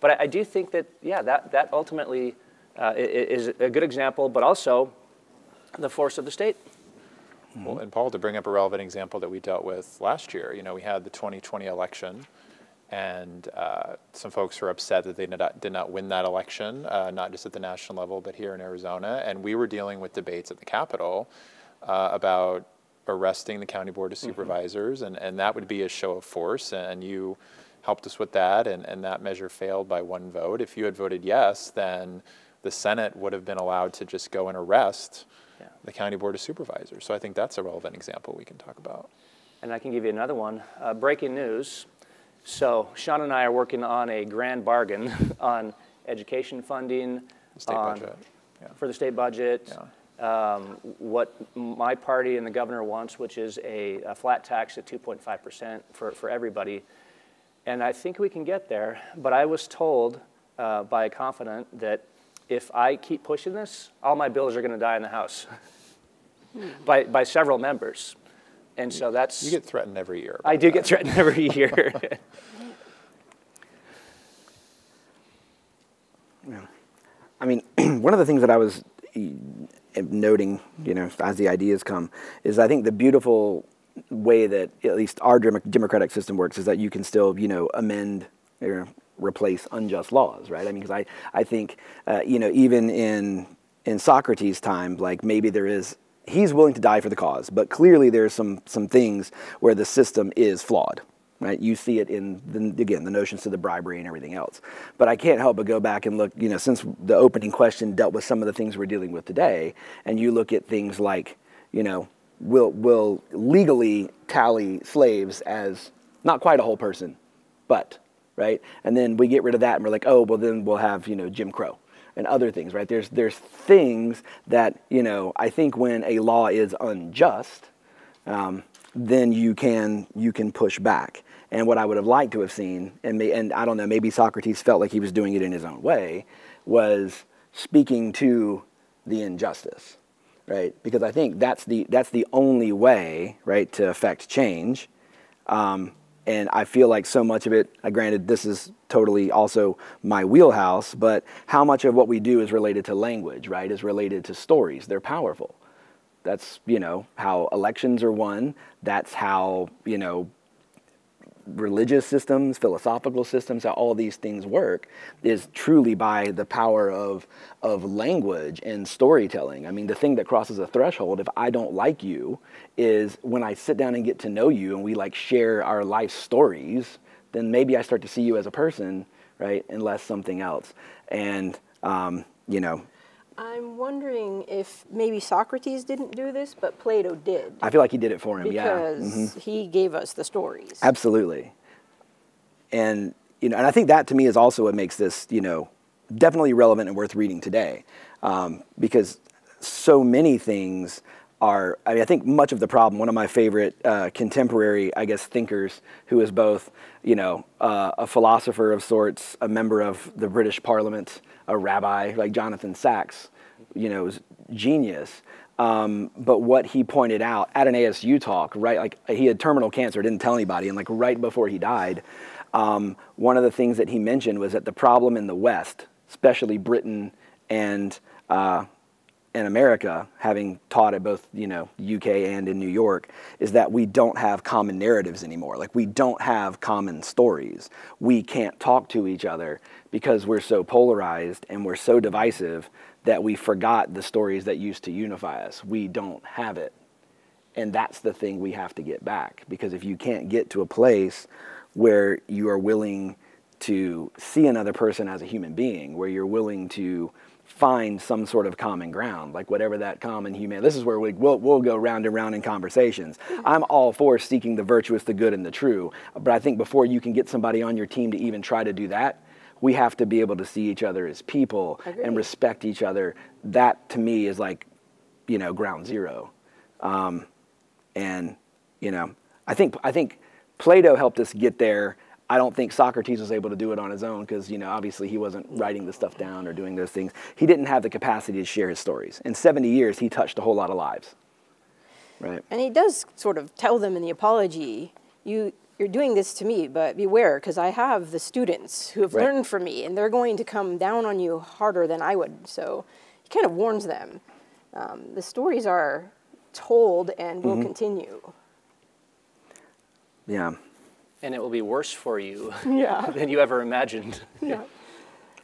But I, I do think that, yeah, that, that ultimately uh, i- i- is a good example, but also the force of the state. Well, and Paul, to bring up a relevant example that we dealt with last year, you know, we had the 2020 election, and uh, some folks were upset that they did not, did not win that election, uh, not just at the national level, but here in Arizona. And we were dealing with debates at the Capitol uh, about arresting the county board of supervisors, and, and that would be a show of force. And you helped us with that, and, and that measure failed by one vote. If you had voted yes, then the Senate would have been allowed to just go and arrest Yeah. the county board of supervisors. So I think that's a relevant example we can talk about. And I can give you another one. Uh, breaking news. So Sean and I are working on a grand bargain on education funding. State on- budget. Yeah. For the state budget. Um, what my party and the governor wants, which is a, a flat tax at 2.5% for, for everybody. And I think we can get there, but I was told uh, by a confidant that if I keep pushing this, all my bills are going to die in the House by, by several members. And so that's. You get threatened every year. I do get threatened every year. yeah. I mean, one of the things that I was eh, noting, you know, as the ideas come, is I think the beautiful way that at least our democratic system works is that you can still, you know, amend or replace unjust laws, right? I mean, because I, I think, uh, you know, even in in Socrates' time, like maybe there is he's willing to die for the cause, but clearly there's some some things where the system is flawed, right? You see it in the, again the notions to the bribery and everything else. But I can't help but go back and look. You know, since the opening question dealt with some of the things we're dealing with today, and you look at things like, you know, will will legally tally slaves as not quite a whole person, but right, and then we get rid of that and we're like, oh, well then we'll have you know Jim Crow and other things, right? There's there's things that you know I think when a law is unjust, um, then you can you can push back. And what I would have liked to have seen, and may, and I don't know, maybe Socrates felt like he was doing it in his own way, was speaking to the injustice, right? Because I think that's the that's the only way, right, to affect change. Um, and I feel like so much of it, uh, granted, this is totally also my wheelhouse, but how much of what we do is related to language, right? Is related to stories. They're powerful. That's, you know, how elections are won. That's how, you know, religious systems, philosophical systems, how all these things work is truly by the power of, of language and storytelling. I mean, the thing that crosses a threshold, if I don't like you, is when I sit down and get to know you and we like share our life stories, then maybe I start to see you as a person, right, Unless something else. And, um, you know, I'm wondering if maybe Socrates didn't do this, but Plato did. I feel like he did it for him, yeah. Mm-hmm. Because he gave us the stories. Absolutely. And you know, and I think that to me is also what makes this, you know, definitely relevant and worth reading today, um, because so many things are. I mean, I think much of the problem. One of my favorite uh, contemporary, I guess, thinkers, who is both, you know, uh, a philosopher of sorts, a member of the British Parliament, a rabbi, like Jonathan Sacks, you know, is genius. Um, but what he pointed out at an ASU talk, right, like he had terminal cancer, didn't tell anybody, and like right before he died, um, one of the things that he mentioned was that the problem in the West, especially Britain and uh, and America, having taught at both you know UK and in New York, is that we don't have common narratives anymore. Like we don't have common stories. We can't talk to each other because we're so polarized and we're so divisive that we forgot the stories that used to unify us. We don't have it. And that's the thing we have to get back. Because if you can't get to a place where you are willing to see another person as a human being, where you're willing to find some sort of common ground, like whatever that common human. This is where we, we'll, we'll go round and round in conversations. I'm all for seeking the virtuous, the good, and the true, but I think before you can get somebody on your team to even try to do that, we have to be able to see each other as people and respect each other. That to me is like, you know, ground zero. Um, and you know, I think I think Plato helped us get there. I don't think Socrates was able to do it on his own because you know obviously he wasn't writing the stuff down or doing those things. He didn't have the capacity to share his stories. In 70 years, he touched a whole lot of lives. Right. And he does sort of tell them in the apology, you you're doing this to me, but beware, because I have the students who have Right. learned from me, and they're going to come down on you harder than I would. So he kind of warns them. Um, the stories are told and will continue. Yeah. And it will be worse for you Yeah. than you ever imagined. yeah.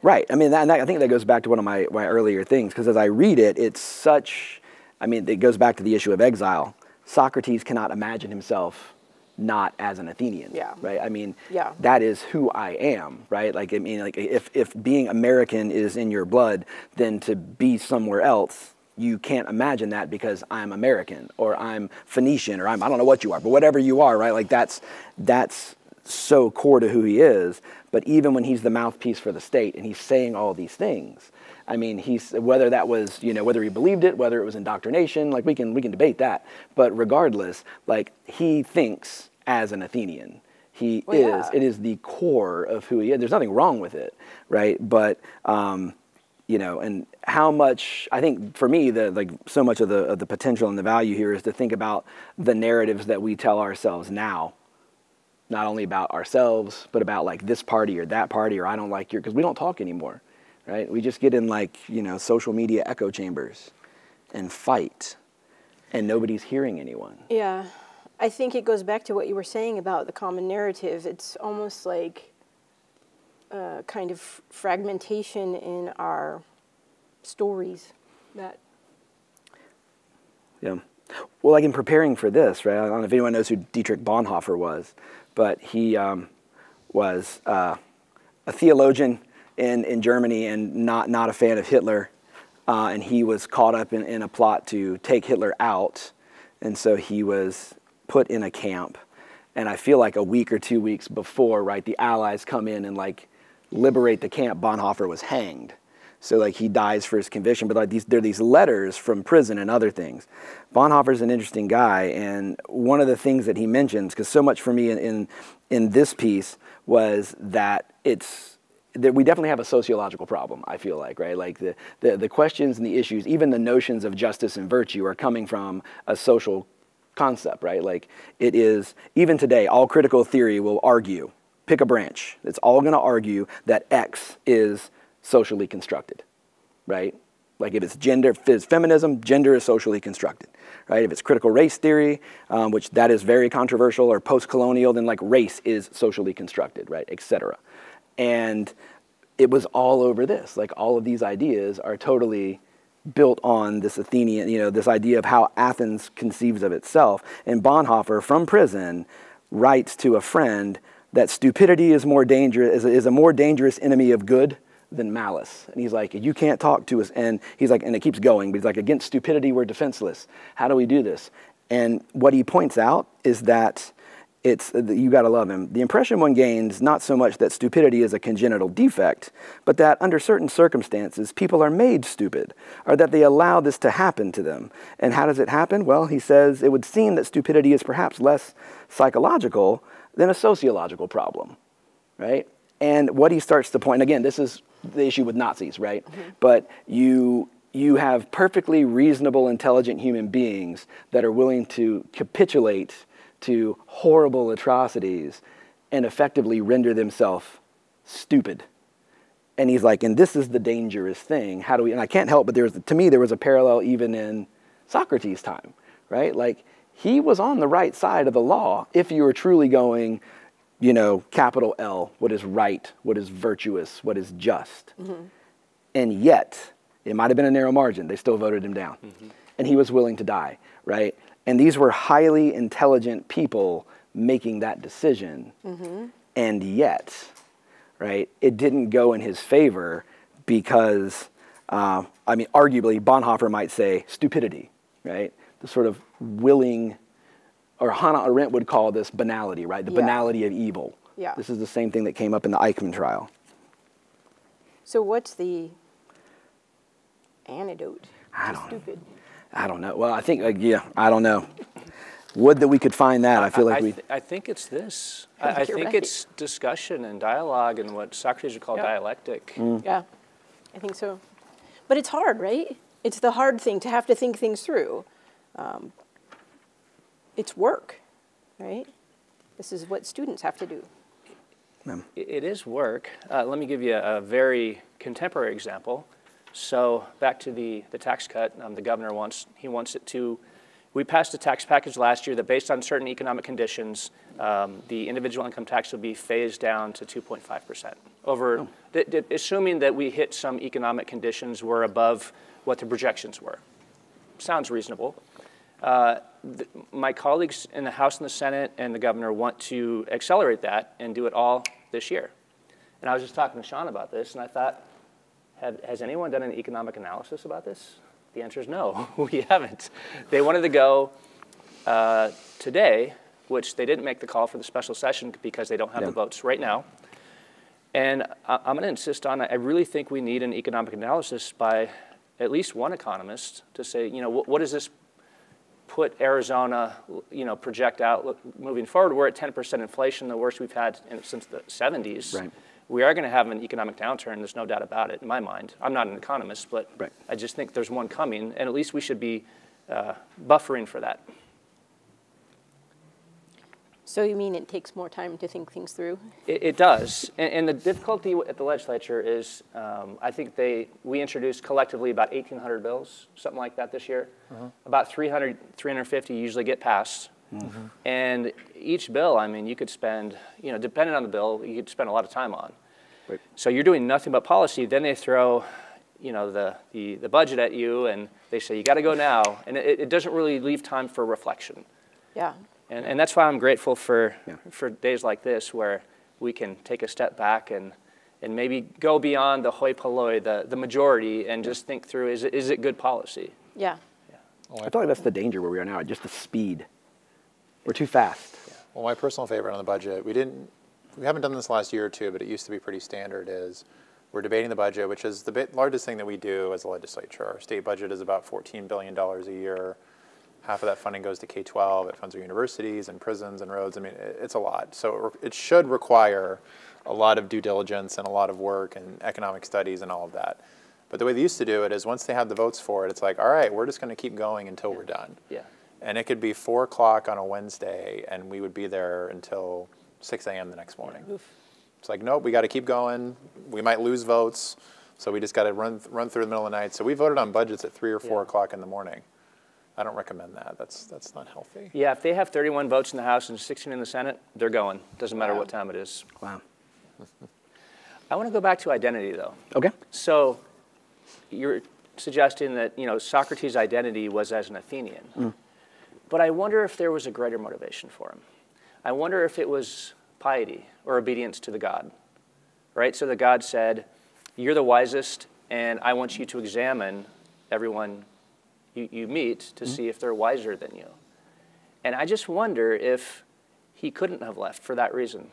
Right. I mean, that, and that, I think that goes back to one of my, my earlier things because as I read it, it's such, I mean, it goes back to the issue of exile. Socrates cannot imagine himself not as an Athenian. Yeah. Right. I mean, Yeah. that is who I am. Right. Like, I mean, like if, if being American is in your blood, then to be somewhere else, you can't imagine that because I'm American or I'm Phoenician or I'm, I don't know what you are, but whatever you are, right? Like that's, that's so core to who he is. But even when he's the mouthpiece for the state and he's saying all these things, I mean, he's whether that was you know whether he believed it, whether it was indoctrination, like we can we can debate that. But regardless, like he thinks as an Athenian. He Well, is. yeah. It is the core of who he is. There's nothing wrong with it, right? But um, you know, and how much I think for me, the like so much of the of the potential and the value here is to think about the narratives that we tell ourselves now not only about ourselves, but about like this party or that party or I don't like your, because we don't talk anymore, right? We just get in like, you know, social media echo chambers and fight and nobody's hearing anyone. Yeah, I think it goes back to what you were saying about the common narrative. It's almost like a kind of fragmentation in our stories that Yeah. Well, like in preparing for this, right? I don't know if anyone knows who Dietrich Bonhoeffer was, but he um, was uh, a theologian in, in Germany and not, not a fan of Hitler. Uh, and he was caught up in, in a plot to take Hitler out. And so he was put in a camp. And I feel like a week or two weeks before, right, the Allies come in and like liberate the camp, Bonhoeffer was hanged. So like he dies for his conviction, but like these there are these letters from prison and other things. Bonhoeffer's an interesting guy, and one of the things that he mentions, because so much for me in, in in this piece was that it's that we definitely have a sociological problem. I feel like right, like the the, the questions and the issues, even the notions of justice and virtue, are coming from a social concept, right? Like it is even today, all critical theory will argue. Pick a branch. It's all going to argue that X is socially constructed, right? Like if it's gender, if it's feminism, gender is socially constructed, right? If it's critical race theory, um, which that is very controversial, or post-colonial, then like race is socially constructed, right, et cetera. And it was all over this. Like all of these ideas are totally built on this Athenian, you know, this idea of how Athens conceives of itself. And Bonhoeffer, from prison, writes to a friend that stupidity is more dangerous, is a, is a more dangerous enemy of good than malice. And he's like, you can't talk to us. And he's like, and it keeps going, but he's like, against stupidity, we're defenseless. How do we do this? And what he points out is that it's uh, you got to love him. The impression one gains not so much that stupidity is a congenital defect, but that under certain circumstances people are made stupid, or that they allow this to happen to them. And how does it happen? Well, he says it would seem that stupidity is perhaps less psychological than a sociological problem, right? And what he starts to point again, this is the issue with Nazis, right? Mm-hmm. But you you have perfectly reasonable, intelligent human beings that are willing to capitulate to horrible atrocities and effectively render themselves stupid. And he's like, and this is the dangerous thing. How do we? And I can't help but there was, to me, there was a parallel even in Socrates' time, right? Like he was on the right side of the law if you were truly going, you know, capital L, what is right, what is virtuous, what is just. Mm-hmm. And yet, it might have been a narrow margin. They still voted him down. Mm-hmm. And he was willing to die, right? And these were highly intelligent people making that decision. Mm-hmm. And yet, right, it didn't go in his favor because, uh, I mean, arguably, Bonhoeffer might say stupidity, right? The sort of willing, or Hannah Arendt would call this banality, right? The Yeah. banality of evil. Yeah. This is the same thing that came up in the Eichmann trial. So what's the antidote I don't- stupid? I don't know. Well, I think, uh, yeah, I don't know. Would that we could find that. I feel like I, we. th- I think it's this. I I, I think think right. it's discussion and dialogue and what Socrates would call Yep. dialectic. Mm. Yeah, I think so. But it's hard, right? It's the hard thing to have to think things through. Um, it's work, right? This is what students have to do. It is work. Uh, let me give you a, a very contemporary example. So back to the, the tax cut, um, the governor wants, he wants it to, we passed a tax package last year that based on certain economic conditions, um, the individual income tax will be phased down to 2.5% over, th- th- assuming that we hit some economic conditions were above what the projections were. Sounds reasonable. Uh, th- my colleagues in the House and the Senate and the governor want to accelerate that and do it all this year. And I was just talking to Sean about this, and I thought, have, has anyone done an economic analysis about this? The answer is no, we haven't. They wanted to go uh, today, which they didn't make the call for the special session because they don't have the votes right now. And I, I'm going to insist on, I really think we need an economic analysis by at least one economist to say, you know, what, what does this put Arizona, you know, project out moving forward? We're at 10% inflation, the worst we've had in, since the 70s. Right. We are going to have an economic downturn. There's no doubt about it in my mind. I'm not an economist, but Right. I just think there's one coming, and at least we should be uh, buffering for that. So you mean it takes more time to think things through? It, it does, and, and the difficulty at the legislature is, um, I think they, we introduced collectively about 1,800 bills, something like that this year. About 300, 350 usually get passed. And each bill, I mean, you could spend, you know, depending on the bill, you could spend a lot of time on. Right. So you're doing nothing but policy, then they throw, you know, the, the, the budget at you, and they say, you got to go now, and it, it doesn't really leave time for reflection. Yeah. And, and that's why I'm grateful for, Yeah. for days like this where we can take a step back and, and maybe go beyond the hoi polloi, the, the majority, and just think through is it, is it good policy? Yeah. yeah. I feel like that's the danger where we are now, just the speed. We're too fast. Well, my personal favorite on the budget, we didn't, we haven't done this last year or two, but it used to be pretty standard, is we're debating the budget, which is the largest thing that we do as a legislature. Our state budget is about $14 billion a year. Half of that funding goes to K-12. It funds our universities and prisons and roads. I mean, it's a lot. So it, it should require a lot of due diligence and a lot of work and economic studies and all of that. But the way they used to do it is once they had the votes for it, it's like, all right, we're just going to keep going until we're done. Yeah. And it could be four o'clock on a Wednesday, and we would be there until six a.m. the next morning. Oof. It's like, nope, we got to keep going. We might lose votes. So we just got to run run through the middle of the night. So we voted on budgets at three or four Yeah. o'clock in the morning. I don't recommend that. That's that's not healthy. Yeah, if they have 31 votes in the House and 16 in the Senate, they're going. Doesn't matter what time it is. Wow. I want to go back to identity, though. Okay. So you're suggesting that you know Socrates' identity was as an Athenian, mm. but I wonder if there was a greater motivation for him. I wonder if it was piety or obedience to the god, right? So the god said, "You're the wisest, and I want you to examine everyone you, you meet to see if they're wiser than you." And I just wonder if he couldn't have left for that reason.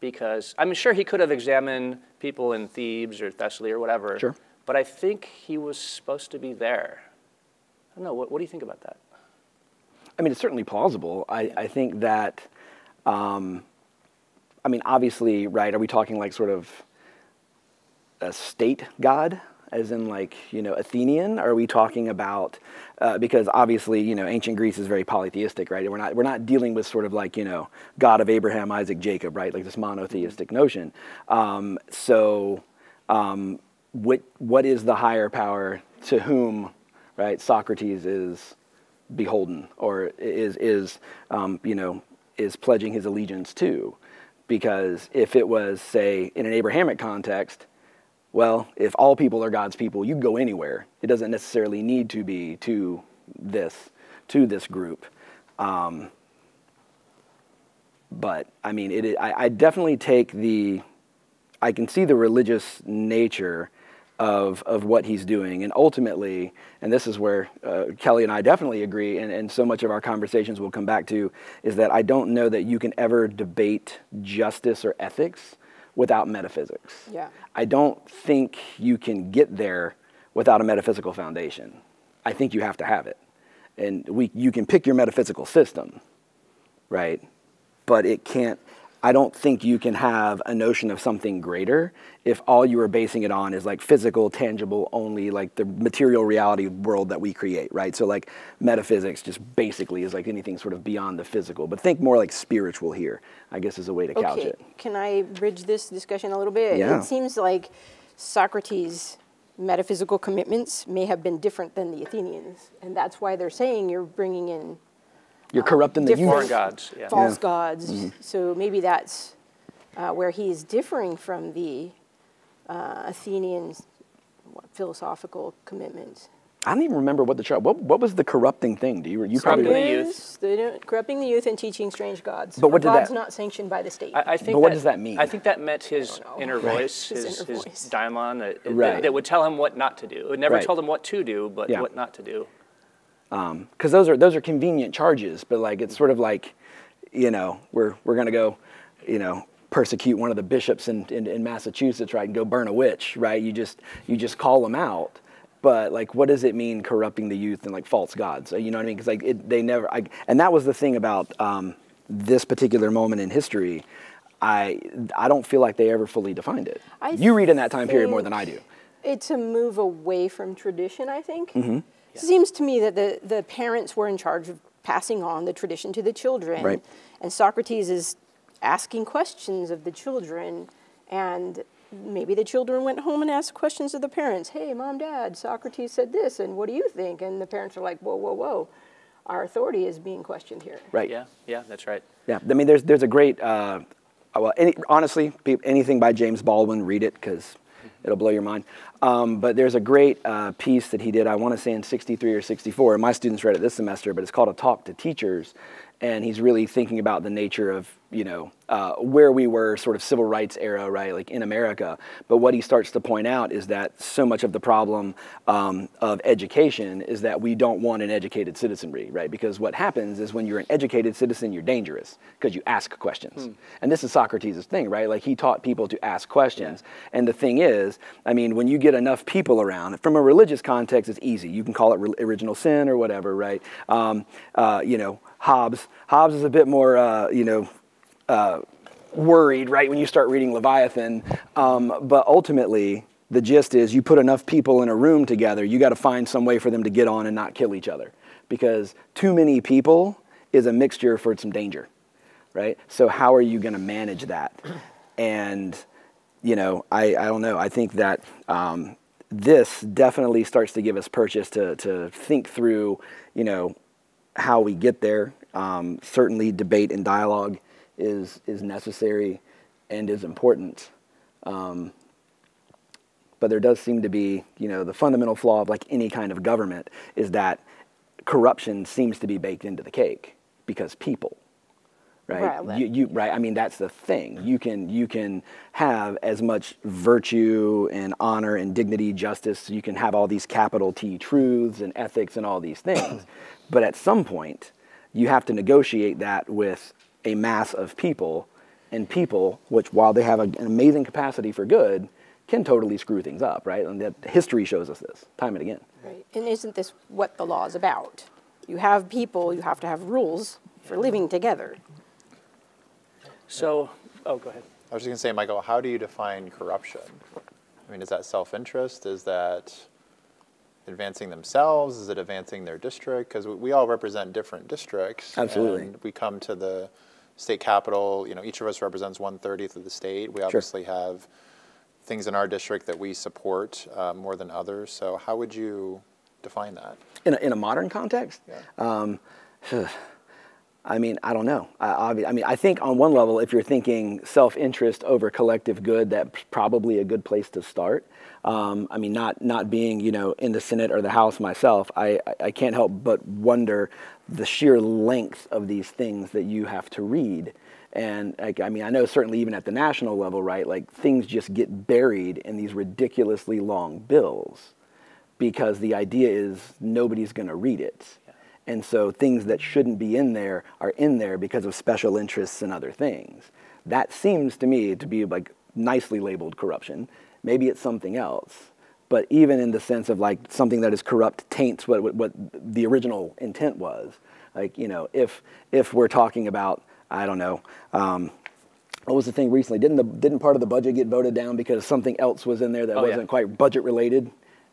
Because I'm sure he could have examined people in Thebes or Thessaly or whatever. Sure. But I think he was supposed to be there. I don't know. What, what do you think about that? I mean, it's certainly plausible. I, I think that, um, I mean, obviously, right, are we talking like sort of a state god, as in like, you know, Athenian? Are we talking about, uh, because obviously, you know, ancient Greece is very polytheistic, right? We're not, we're not dealing with sort of like, you know, God of Abraham, Isaac, Jacob, right? Like this monotheistic notion. Um, so, um, what, what is the higher power to whom, right, Socrates is beholden or is is um, you know is pledging his allegiance to because if it was say in an abrahamic context well if all people are god's people you go anywhere. It doesn't necessarily need to be to this to this group. Um, but i mean it, I, I definitely take the I can see the religious nature of, of what he's doing. And ultimately, and this is where uh, Kelly and I definitely agree, and, and so much of our conversations will come back to, is that I don't know that you can ever debate justice or ethics without metaphysics. Yeah. I don't think you can get there without a metaphysical foundation. I think you have to have it. And we, you can pick your metaphysical system, right? But it can't, I don't think you can have a notion of something greater if all you are basing it on is like physical, tangible, only like the material reality world that we create, right? So like metaphysics just basically is like anything sort of beyond the physical. But think more like spiritual here, I guess is a way to couch Okay, it. can I bridge this discussion a little bit? Yeah. It seems like Socrates' metaphysical commitments may have been different than the Athenians, and that's why they're saying you're bringing in You're corrupting the youth. Foreign gods. Yeah. false gods. So maybe that's uh, where he is differing from the uh, Athenian what, philosophical commitments. I don't even remember what the chart. What, what was the corrupting thing? Do you you Corrupting probably? the youth. The- corrupting the youth and teaching strange gods. But what or did gods that- not sanctioned by the state. I, I think But what that- does that mean? I think that meant his don't inner Right. voice, His his, inner his voice. daimon that, that- Right. that would tell him what not to do. It never Right. told him what to do, but Yeah. what not to do. Because those are those are convenient charges, but like it's sort of like, you know, we're we're gonna go, you know, persecute one of the bishops in, in, in Massachusetts, right, and go burn a witch, right? You just you just call them out, but like, what does it mean corrupting the youth and like false gods? You know what I mean? Because like it, they never, I, and that was the thing about um, this particular moment in history. I I don't feel like they ever fully defined it. I you read in that time period more than I do. It's a move away from tradition, I think. Mm-hmm. It seems to me that the, the parents were in charge of passing on the tradition to the children. Right. And Socrates is asking questions of the children. And maybe the children went home and asked questions of the parents. Hey, mom, dad, Socrates said this, and what do you think? And the parents are like, whoa, whoa, whoa. Our authority is being questioned here. Right. Yeah, yeah, that's right. Yeah, I mean, there's there's a great, uh, well, any, honestly, anything by James Baldwin, read it because it'll blow your mind. Um, but there's a great uh, piece that he did. I want to say in '63 or '64. And my students read it this semester, but it's called "A Talk to Teachers," and he's really thinking about the nature of you know uh, where we were, sort of civil rights era, right, like in America. But what he starts to point out is that so much of the problem um, of education is that we don't want an educated citizenry, right? Because what happens is when you're an educated citizen, you're dangerous because you ask questions. And this is Socrates' thing, right? Like he taught people to ask questions. And the thing is, I mean, when you get enough people around, from a religious context, it's easy. You can call it original sin or whatever, right? Um, uh, you know, Hobbes. Hobbes is a bit more, uh, you know, uh, worried, right, when you start reading Leviathan. Um, but ultimately, the gist is you put enough people in a room together, you got to find some way for them to get on and not kill each other. Because too many people is a mixture for some danger, right? So, how are you going to manage that? And you know, I, I don't know. I think that um, this definitely starts to give us purchase to, to think through, you know, how we get there. Um, certainly, debate and dialogue is is necessary and is important. Um, but there does seem to be, you know, the fundamental flaw of like any kind of government is that corruption seems to be baked into the cake because people right? Right, you, you, right. I mean, that's the thing. You can you can have as much virtue and honor and dignity, justice. You can have all these capital T truths and ethics and all these things, but at some point, you have to negotiate that with a mass of people, and people, which while they have a, an amazing capacity for good, can totally screw things up, right? And that history shows us this time and again. Right. And isn't this what the law is about? You have people, you have to have rules for living together. So, oh, go ahead. I was just going to say, Michael, how do you define corruption? I mean, is that self-interest? Is that advancing themselves? Is it advancing their district? Because we, we all represent different districts. Absolutely. And we come to the state capital, you know, each of us represents one thirtieth of the state. We obviously have things in our district that we support uh, more than others. So how would you define that? In a, in a modern context, Yeah. um, I mean, I don't know. I, I mean, I think on one level, if you're thinking self-interest over collective good, that's probably a good place to start. Um, I mean, not not being you know in the Senate or the House myself, I, I- I can't help but wonder the sheer length of these things that you have to read. And like, I mean, I know certainly even at the national level, right? Like things just get buried in these ridiculously long bills because the idea is nobody's going to read it. And so things that shouldn't be in there are in there because of special interests and other things. That seems to me to be like nicely labeled corruption. Maybe it's something else. But even in the sense of like something that is corrupt taints what, what, what the original intent was. Like, you know, if, if we're talking about, I don't know, um, what was the thing recently? Didn't, the, didn't part of the budget get voted down because something else was in there that Oh, wasn't quite budget related?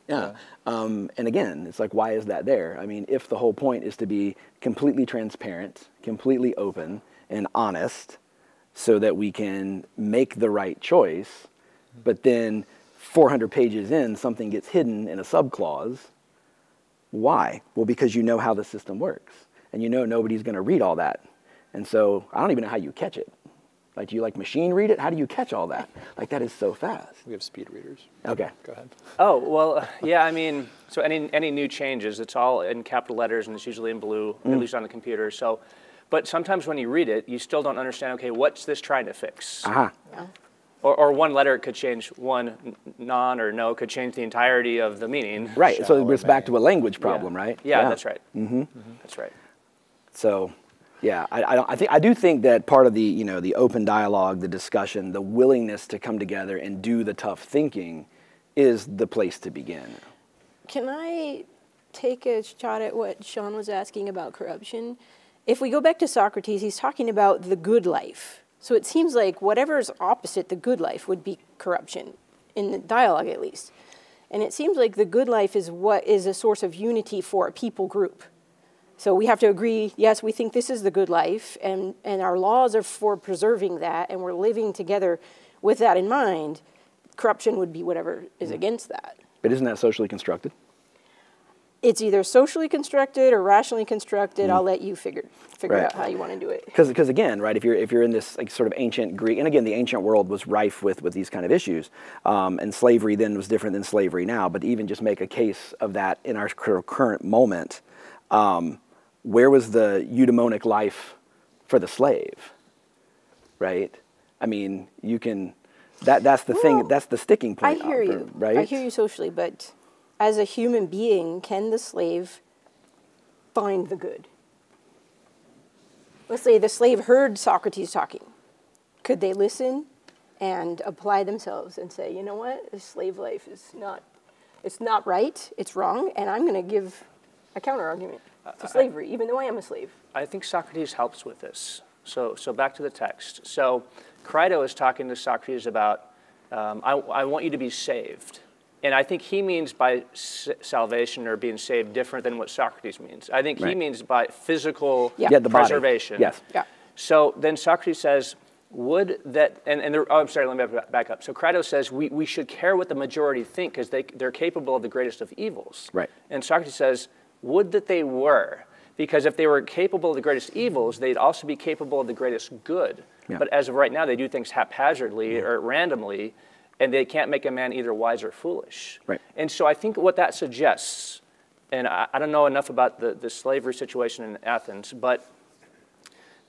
Yeah. Um, and again, it's like, why is that there? I mean, if the whole point is to be completely transparent, completely open, and honest, so that we can make the right choice, but then 400 pages in, something gets hidden in a subclause. Why? Well, because you know how the system works, and you know nobody's going to read all that. And so I don't even know how you catch it. Like, do you like machine read it? How do you catch all that? Like, that is so fast. We have speed readers. Okay. Go ahead. Oh, well, uh, yeah, I mean, so any, any new changes, it's all in capital letters and it's usually in blue, Mm. at least on the computer. So, but sometimes when you read it, you still don't understand, okay, what's this trying to fix? Aha. Or, or one letter could change one non or no could change the entirety of the meaning. Right. Shall so or it's back to a language Yeah. problem, right? Yeah, that's right. Mm-hmm. That's right. So, yeah, I, I, I think I do think that part of the you know the open dialogue, the discussion, the willingness to come together and do the tough thinking, is the place to begin. Can I take a shot at what Sean was asking about corruption? If we go back to Socrates, he's talking about the good life. So it seems like whatever's opposite the good life would be corruption, in the dialogue at least. And it seems like the good life is what is a source of unity for a people group. So we have to agree, yes, we think this is the good life, and, and our laws are for preserving that, and we're living together with that in mind. Corruption would be whatever is against that. But isn't that socially constructed? It's either socially constructed or rationally constructed. I'll let you figure figure Mm. Right. out how you want to do it. Because again, right, if you're if you're in this like sort of ancient Greek, and again, the ancient world was rife with with these kind of issues, um, and slavery then was different than slavery now. But even just make a case of that in our current moment, um, where was the eudaimonic life for the slave? Right. I mean, you can. That that's the thing. That's the sticking point. I hear you. Right. I hear you socially, but as a human being, can the slave find the good? Let's say the slave heard Socrates talking. Could they listen and apply themselves and say, you know what, this slave life is not, it's not right, it's wrong, and I'm going to give a counter argument to slavery, even though I am a slave. I think Socrates helps with this. So, so back to the text. So, Crito is talking to Socrates about, um, I, I want you to be saved. And I think he means by s- salvation or being saved different than what Socrates means. I think he means by physical Yeah. Yeah, the body. preservation. Yes. Yeah. So then Socrates says, would that, and, and there, oh, I'm sorry, let me back- back up. So Crito says we, we should care what the majority think because they, they're capable of the greatest of evils. Right. And Socrates says, would that they were, because if they were capable of the greatest evils, they'd also be capable of the greatest good. Yeah. But as of right now, they do things haphazardly or randomly, and they can't make a man either wise or foolish. Right. And so I think what that suggests, and I, I don't know enough about the, the slavery situation in Athens, but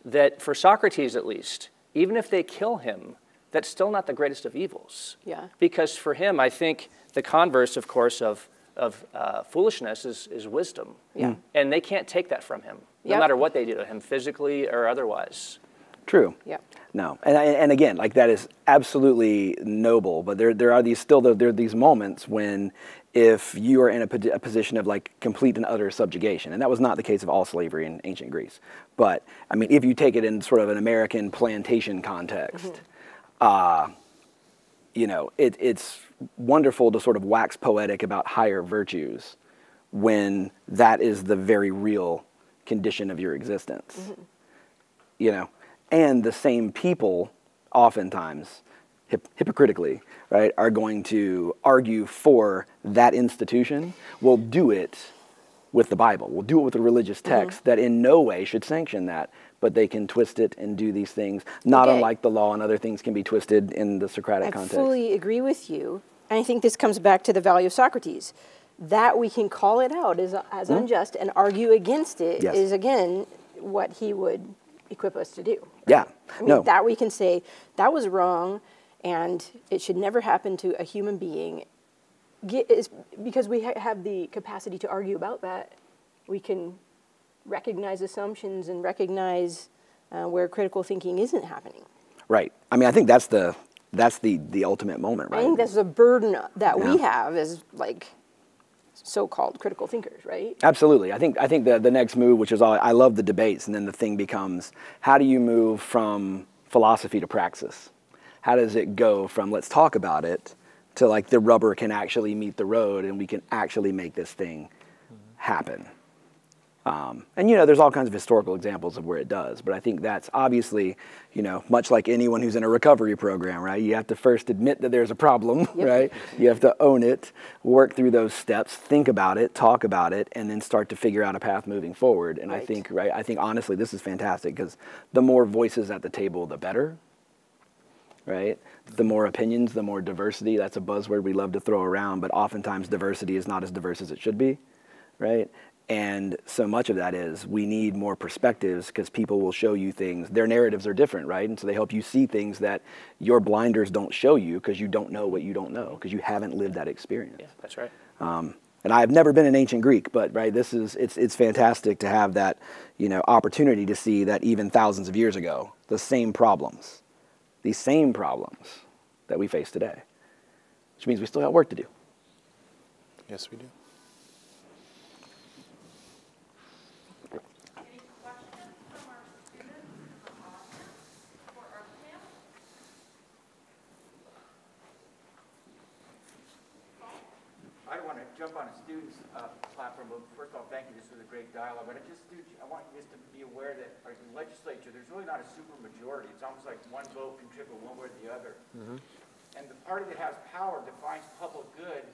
that for Socrates at least, even if they kill him, that's still not the greatest of evils. Yeah. Because for him, I think the converse, of course, of, of uh, foolishness is, is wisdom. Yeah. Mm. And they can't take that from him, no Yep. matter what they do to him, physically or otherwise. True. Yeah. No, and I, and again, like that is absolutely noble. But there there are these still there are these moments when if you are in a, a position of like complete and utter subjugation, and that was not the case of all slavery in ancient Greece. But I mean, if you take it in sort of an American plantation context, uh, you know, it, it's wonderful to sort of wax poetic about higher virtues when that is the very real condition of your existence mm-hmm. you know, and the same people, oftentimes, hip- hypocritically, right, are going to argue for that institution. Will do it with the Bible. We'll do it with a religious mm-hmm. text that in no way should sanction that, but they can twist it and do these things. Not Okay. unlike the law and other things can be twisted in the Socratic I context. I fully agree with you. And I think this comes back to the value of Socrates. That we can call it out as, as hmm? unjust and argue against it is? Yes. again, what he would equip us to do. yeah. I mean, no. that we can say, that was wrong, and it should never happen to a human being. Get, is, because we ha- have the capacity to argue about that, we can recognize assumptions and recognize uh, where critical thinking isn't happening. right. I mean, I think that's the that's the the ultimate moment, right? I think that's a burden that we have as like so-called critical thinkers, right? Absolutely. I think I think the the next move, which is all I love the debates, and then the thing becomes how do you move from philosophy to praxis? How does it go from let's talk about it to like the rubber can actually meet the road and we can actually make this thing happen? Um, and you know, there's all kinds of historical examples of where it does, but I think that's obviously, you know, much like anyone who's in a recovery program, right? You have to first admit that there's a problem, right? You have to own it, work through those steps, think about it, talk about it, and then start to figure out a path moving forward. And I think, right? I think honestly, this is fantastic because the more voices at the table, the better. Right? The more opinions, the more diversity. That's a buzzword we love to throw around, but oftentimes diversity is not as diverse as it should be right? And so much of that is we need more perspectives because people will show you things. Their narratives are different, right? And so they help you see things that your blinders don't show you because you don't know what you don't know because you haven't lived that experience. Yeah, that's right. Um, and I've never been an ancient Greek, but right, this is it's it's fantastic to have that you know opportunity to see that even thousands of years ago, the same problems, these same problems that we face today, which means we still have work to do. Yes, we do. Any questions from our students in the audience for our panel? I don't want to jump on a student's uh, platform, but first of all, thank you, this was a great dialogue. But I just, do- I want you just to be aware that like, the legislature, there's really not a super majority. It's almost like one vote can trip it one way or the other. And the party that has power defines public good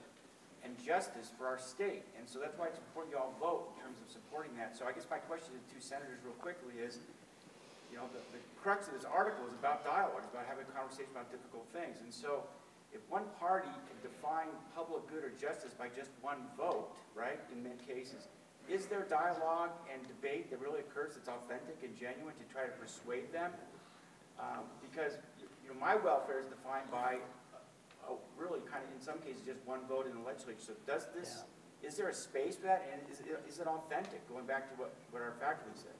and justice for our state. And so that's why it's important you all vote in terms of supporting that. So I guess my question to the two senators real quickly is, you know, the, the crux of this article is about dialogue, it's about having a conversation about difficult things. And so if one party can define public good or justice by just one vote, right, in many cases, is there dialogue and debate that really occurs that's authentic and genuine to try to persuade them? Um, because, you know, my welfare is defined by, uh, uh, really kind of, in some cases, just one vote in the legislature. So does this, is there a space for that? And is, it- is it authentic, going back to what, what our faculty said?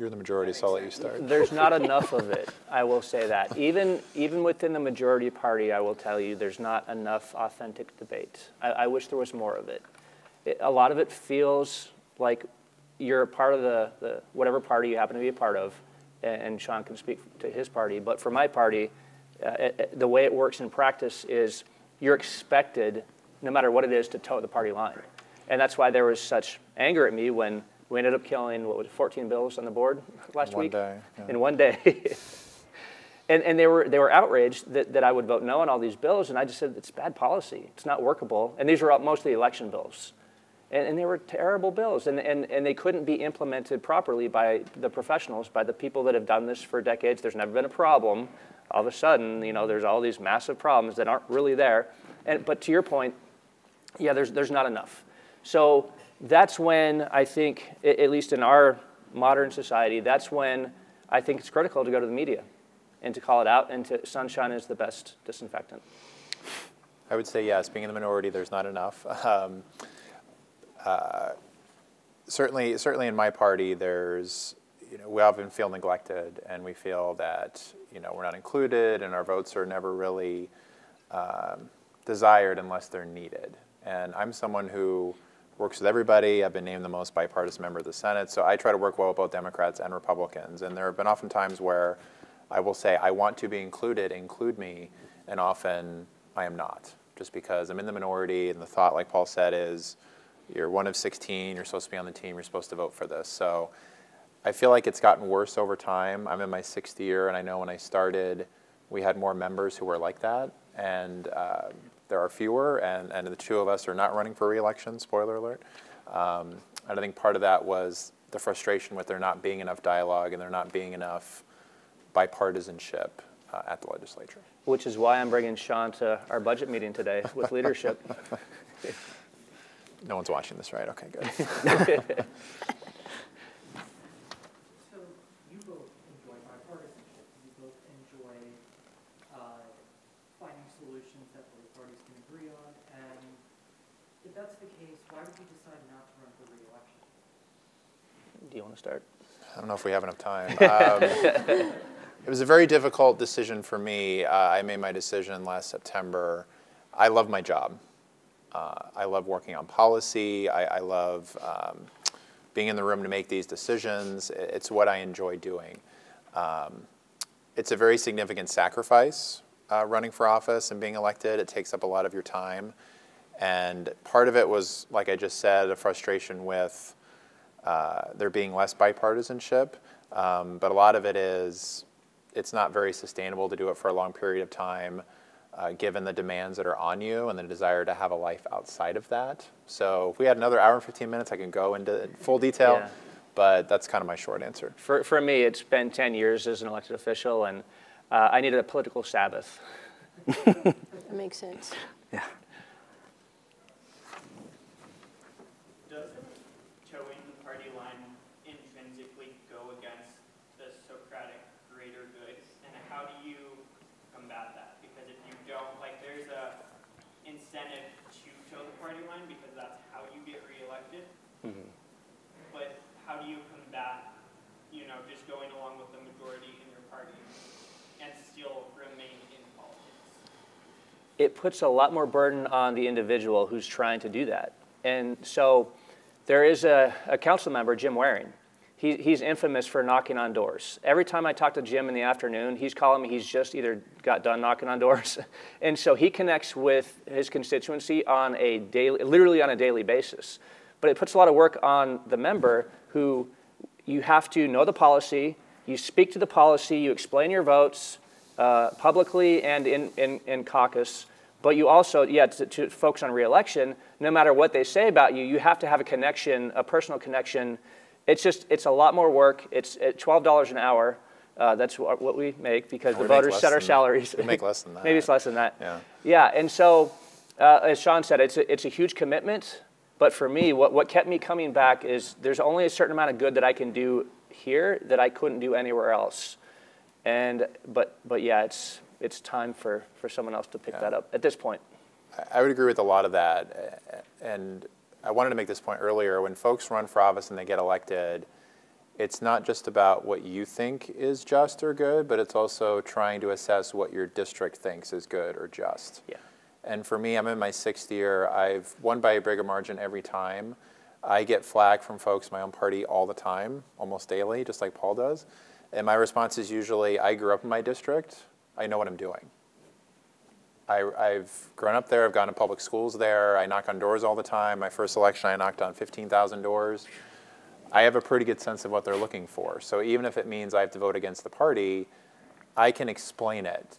You're the majority, so I'll let you start. There's not enough of it, I will say that. Even, even within the majority party, I will tell you, there's not enough authentic debate. I, I wish there was more of it. it. A lot of it feels like you're a part of the, the, whatever party you happen to be a part of, and, and Sean can speak to his party, but for my party, uh, it- it- the way it works in practice is you're expected, no matter what it is, to toe the party line. And that's why there was such anger at me when we ended up killing, what was it, 14 bills on the board last One week? day, yeah. In one day. And, and they were they were outraged that, that I would vote no on all these bills, and I just said it's bad policy. It's not workable. And these were mostly election bills, and, and they were terrible bills, and, and and they couldn't be implemented properly by the professionals, by the people that have done this for decades. There's never been a problem. All of a sudden, you know, there's all these massive problems that aren't really there. And but to your point, yeah, there's there's not enough. So that's when I think, at least in our modern society, that's when I think it's critical to go to the media and to call it out, and to, sunshine is the best disinfectant. I would say yes. Being in the minority, there's not enough. Um, uh, certainly, certainly in my party, there's you know we often feel neglected, and we feel that you know we're not included, and our votes are never really um, desired unless they're needed. And I'm someone who works with everybody. I've been named the most bipartisan member of the Senate, so I try to work well with both Democrats and Republicans. And there have been often times where I will say, I want to be included, include me, and often I am not, just because I'm in the minority, and the thought, like Paul said, is you're one of 16, you're supposed to be on the team, you're supposed to vote for this. So I feel like it's gotten worse over time. I'm in my sixth year, and I know when I started, we had more members who were like that, and uh, there are fewer, and, and the two of us are not running for reelection, spoiler alert. Um, and I think part of that was the frustration with there not being enough dialogue and there not being enough bipartisanship uh, at the legislature. Which is why I'm bringing Sean to our budget meeting today with leadership. No one's watching this, right? Okay, good. So you both enjoy bipartisanship, you both enjoy uh, finding solutions that both parties can agree on, and if that's the case, why would you decide not to run for reelection? Do you want to start? I don't know if we have enough time. Um, it was a very difficult decision for me. Uh, I made my decision last September. I love my job. Uh, I love working on policy. I, I love um, being in the room to make these decisions. It's what I enjoy doing. Um, it's a very significant sacrifice uh, running for office and being elected. It takes up a lot of your time. And part of it was, like I just said, a frustration with uh, there being less bipartisanship. Um, but a lot of it is it's not very sustainable to do it for a long period of time, uh, given the demands that are on you and the desire to have a life outside of that. So if we had another hour and 15 minutes, I can go into full detail, Yeah. but that's kind of my short answer. For, for me, it's been 10 years as an elected official, and uh, I needed a political Sabbath. That makes sense. Yeah. Doesn't toeing the party line intrinsically go against the Socratic greater good? And how do you combat that? Because if you don't, like, there's a incentive to toe the party line because that's how you get reelected. But how do you combat, you know, just going along with the majority in your party and still remain in politics? It puts a lot more burden on the individual who's trying to do that. And so there is a, a council member, Jim Waring. He, he's infamous for knocking on doors. Every time I talk to Jim in the afternoon, he's calling me, he's just either got done knocking on doors. and so he connects with his constituency on a daily, literally on a daily basis. But it puts a lot of work on the member who you have to know the policy, you speak to the policy, you explain your votes, uh, publicly and in, in, in caucus. But you also, yeah, to, to folks on reelection, no matter what they say about you, you have to have a connection, a personal connection. It's just, it's a lot more work. It's at $12 an hour. Uh, that's what, what we make because the We make voters set our salaries. we make less than that. Maybe it's less than that. Yeah. Yeah, and so, uh, as Sean said, it's a, it's a huge commitment. But for me, what, what kept me coming back is there's only a certain amount of good that I can do here that I couldn't do anywhere else. And but but yeah, it's it's time for, for someone else to pick Yeah. that up at this point. I- would agree with a lot of that. And I wanted to make this point earlier. When folks run for office and they get elected, it's not just about what you think is just or good, but it's also trying to assess what your district thinks is good or just. Yeah. And for me, I'm in my sixth year. I've won by a bigger margin every time. I get flack from folks in my own party all the time, almost daily, just like Paul does. And my response is usually, I grew up in my district. I know what I'm doing. I, I've grown up there. I've gone to public schools there. I knock on doors all the time. My first election, I knocked on 15,000 doors. I have a pretty good sense of what they're looking for. So even if it means I have to vote against the party, I can explain it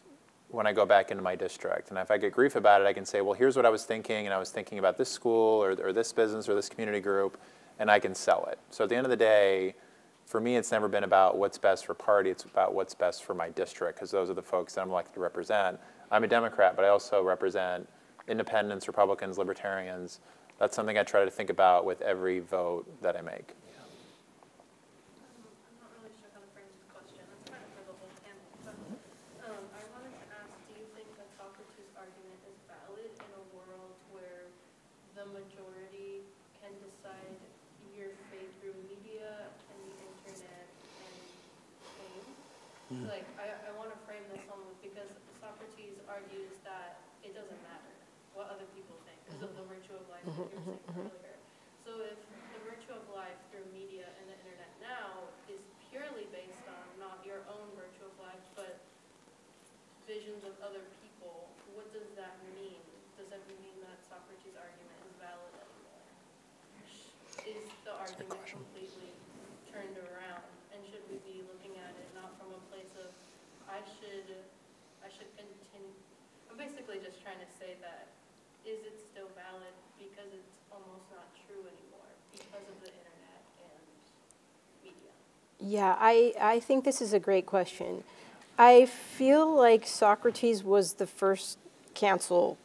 when I go back into my district. And if I get grief about it, I can say, well, here's what I was thinking, and I was thinking about this school or, or this business or this community group, and I can sell it. So at the end of the day, for me, it's never been about what's best for party. It's about what's best for my district, because those are the folks that I'm elected to represent. I'm a Democrat, but I also represent independents, Republicans, libertarians. That's something I try to think about with every vote that I make. I'm not really sure how to frame this question, it's kind of for the whole panel, but, um, I wanted to ask, do you think that Socrates' argument is valid in a world where the majority can decide your fate through media and the internet and fame? Like, I, I wanna frame this almost because Socrates argues that it doesn't matter what other people think, because of the virtue of life that you were saying earlier. So if the virtue of life through media and the internet now is purely based on not your own virtue of life, but visions of other people, what does that mean? Does that mean that Socrates' argument is valid anymore? Is the argument completely turned around? And should we be looking at it not from a place of, I should, I should continue, I'm basically just trying to say that, is it because it's almost not true anymore because of the internet and media? Yeah, I, I think this is a great question. I feel like Socrates was the first cancel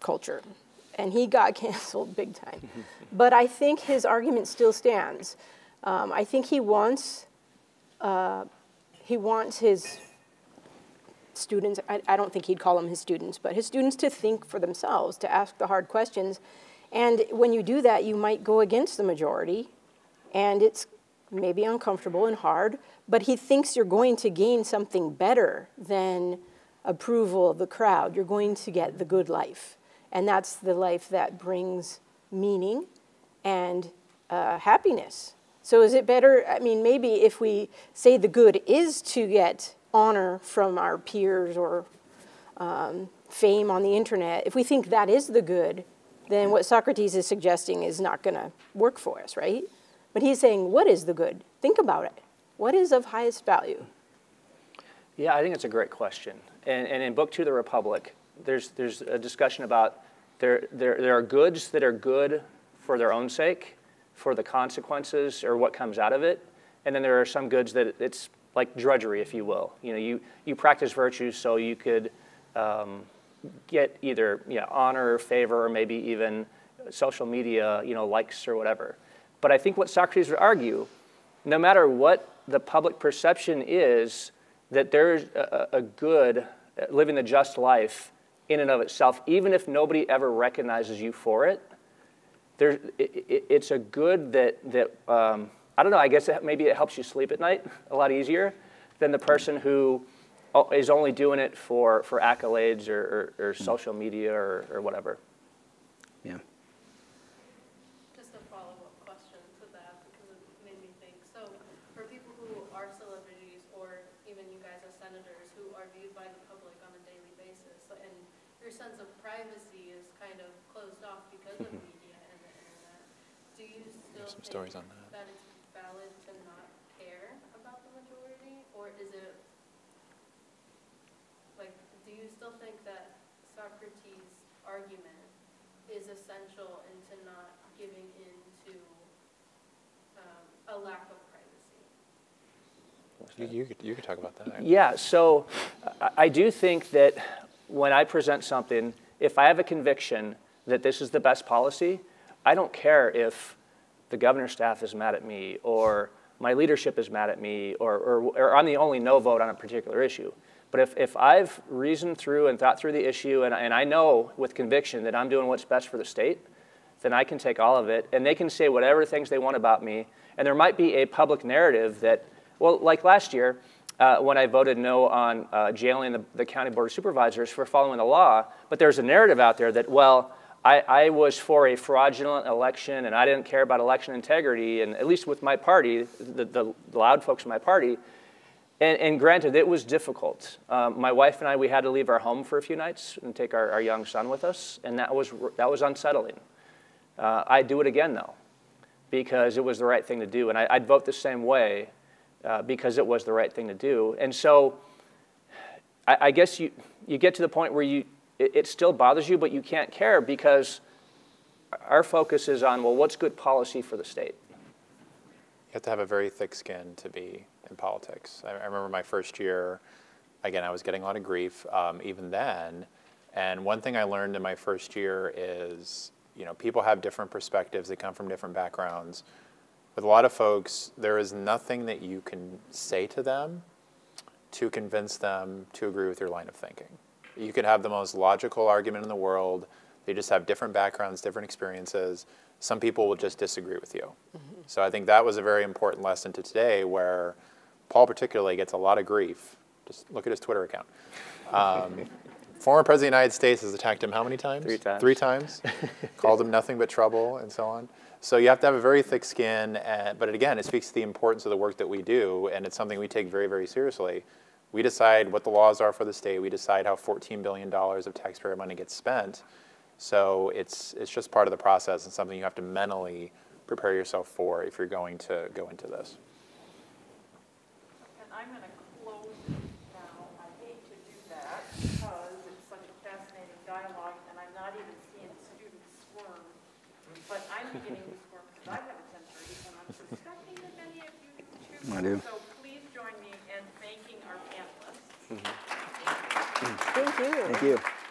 culture, and he got canceled big time. but I think his argument still stands. Um, I think he wants, uh, he wants his students, I, I don't think he'd call them his students, but his students to think for themselves, to ask the hard questions. And when you do that, you might go against the majority, and it's maybe uncomfortable and hard, but he thinks you're going to gain something better than approval of the crowd. You're going to get the good life. And that's the life that brings meaning and uh, happiness. So is it better? I mean, maybe if we say the good is to get honor from our peers or um, fame on the internet, if we think that is the good, then what Socrates is suggesting is not going to work for us, right? But he's saying, what is the good? Think about it. What is of highest value? Yeah, I think it's a great question. And, and in Book Two of the Republic, there's, there's a discussion about there, there, there are goods that are good for their own sake, for the consequences or what comes out of it. And then there are some goods that it's like drudgery, if you will. You know, you, you practice virtue so you could um, get either you know, honor or favor or maybe even social media, you know, likes or whatever. But I think what Socrates would argue, no matter what the public perception is, that there's a, a good, living the just life in and of itself, even if nobody ever recognizes you for it, there, it, it, it's a good that, that um, I don't know, I guess it, maybe it helps you sleep at night a lot easier than the person who is only doing it for, for accolades or, or, or mm. social media or, or whatever. Yeah. Just a follow-up question to that, because it made me think. So, for people who are celebrities, or even you guys as senators, who are viewed by the public on a daily basis, and your sense of privacy is kind of closed off because of mm-hmm. media and the internet, do you still some think stories on that. that it's valid to not care about the majority, or is it, like, do you still think that Socrates' argument is essential into not giving in to um, a lack of privacy? You, you, could, you could talk about that. Yeah, so I- I do think that when I present something, if I have a conviction that this is the best policy, I don't care if the governor's staff is mad at me or my leadership is mad at me or, or, or I'm the only no vote on a particular issue. But if, if I've reasoned through and thought through the issue and, and I know with conviction that I'm doing what's best for the state, then I can take all of it and they can say whatever things they want about me. And there might be a public narrative that, well, like last year, uh, when I voted no on uh, jailing the, the county board of supervisors for following the law, but there's a narrative out there that, well, I, I, was for a fraudulent election and I didn't care about election integrity, and at least with my party, the, the loud folks in my party. And, and granted, it was difficult. Um, my wife and I, we had to leave our home for a few nights and take our, our young son with us, and that was, that was unsettling. Uh, I'd do it again, though, because it was the right thing to do. And I, would vote the same way uh, because it was the right thing to do. And so I, I guess you, you get to the point where you, it, it still bothers you, but you can't care because our focus is on, well, what's good policy for the state? You have to have a very thick skin to be in politics. I, I remember my first year, again, I was getting a lot of grief um, even then. And one thing I learned in my first year is, you know, people have different perspectives, they come from different backgrounds. With a lot of folks, there is nothing that you can say to them to convince them to agree with your line of thinking. You could have the most logical argument in the world, they just have different backgrounds, different experiences. Some people will just disagree with you. So I think that was a very important lesson to today where Paul particularly gets a lot of grief. Just look at his Twitter account. Um, former President of the United States has attacked him how many times? Three times. Three times. Called him nothing but trouble and so on. So you have to have a very thick skin, and, but again, it speaks to the importance of the work that we do, and it's something we take very, very seriously. We decide what the laws are for the state. We decide how $14 billion of taxpayer money gets spent. So it's, it's just part of the process and something you have to mentally prepare yourself for if you're going to go into this. And I'm going to close now. I hate to do that because it's such a fascinating dialogue, and I'm not even seeing students squirm. But I'm beginning to squirm because I have a 10:30, and I'm suspecting that many of you too. I do. So please join me in thanking our panelists. Mm-hmm. Thank you. Thank you.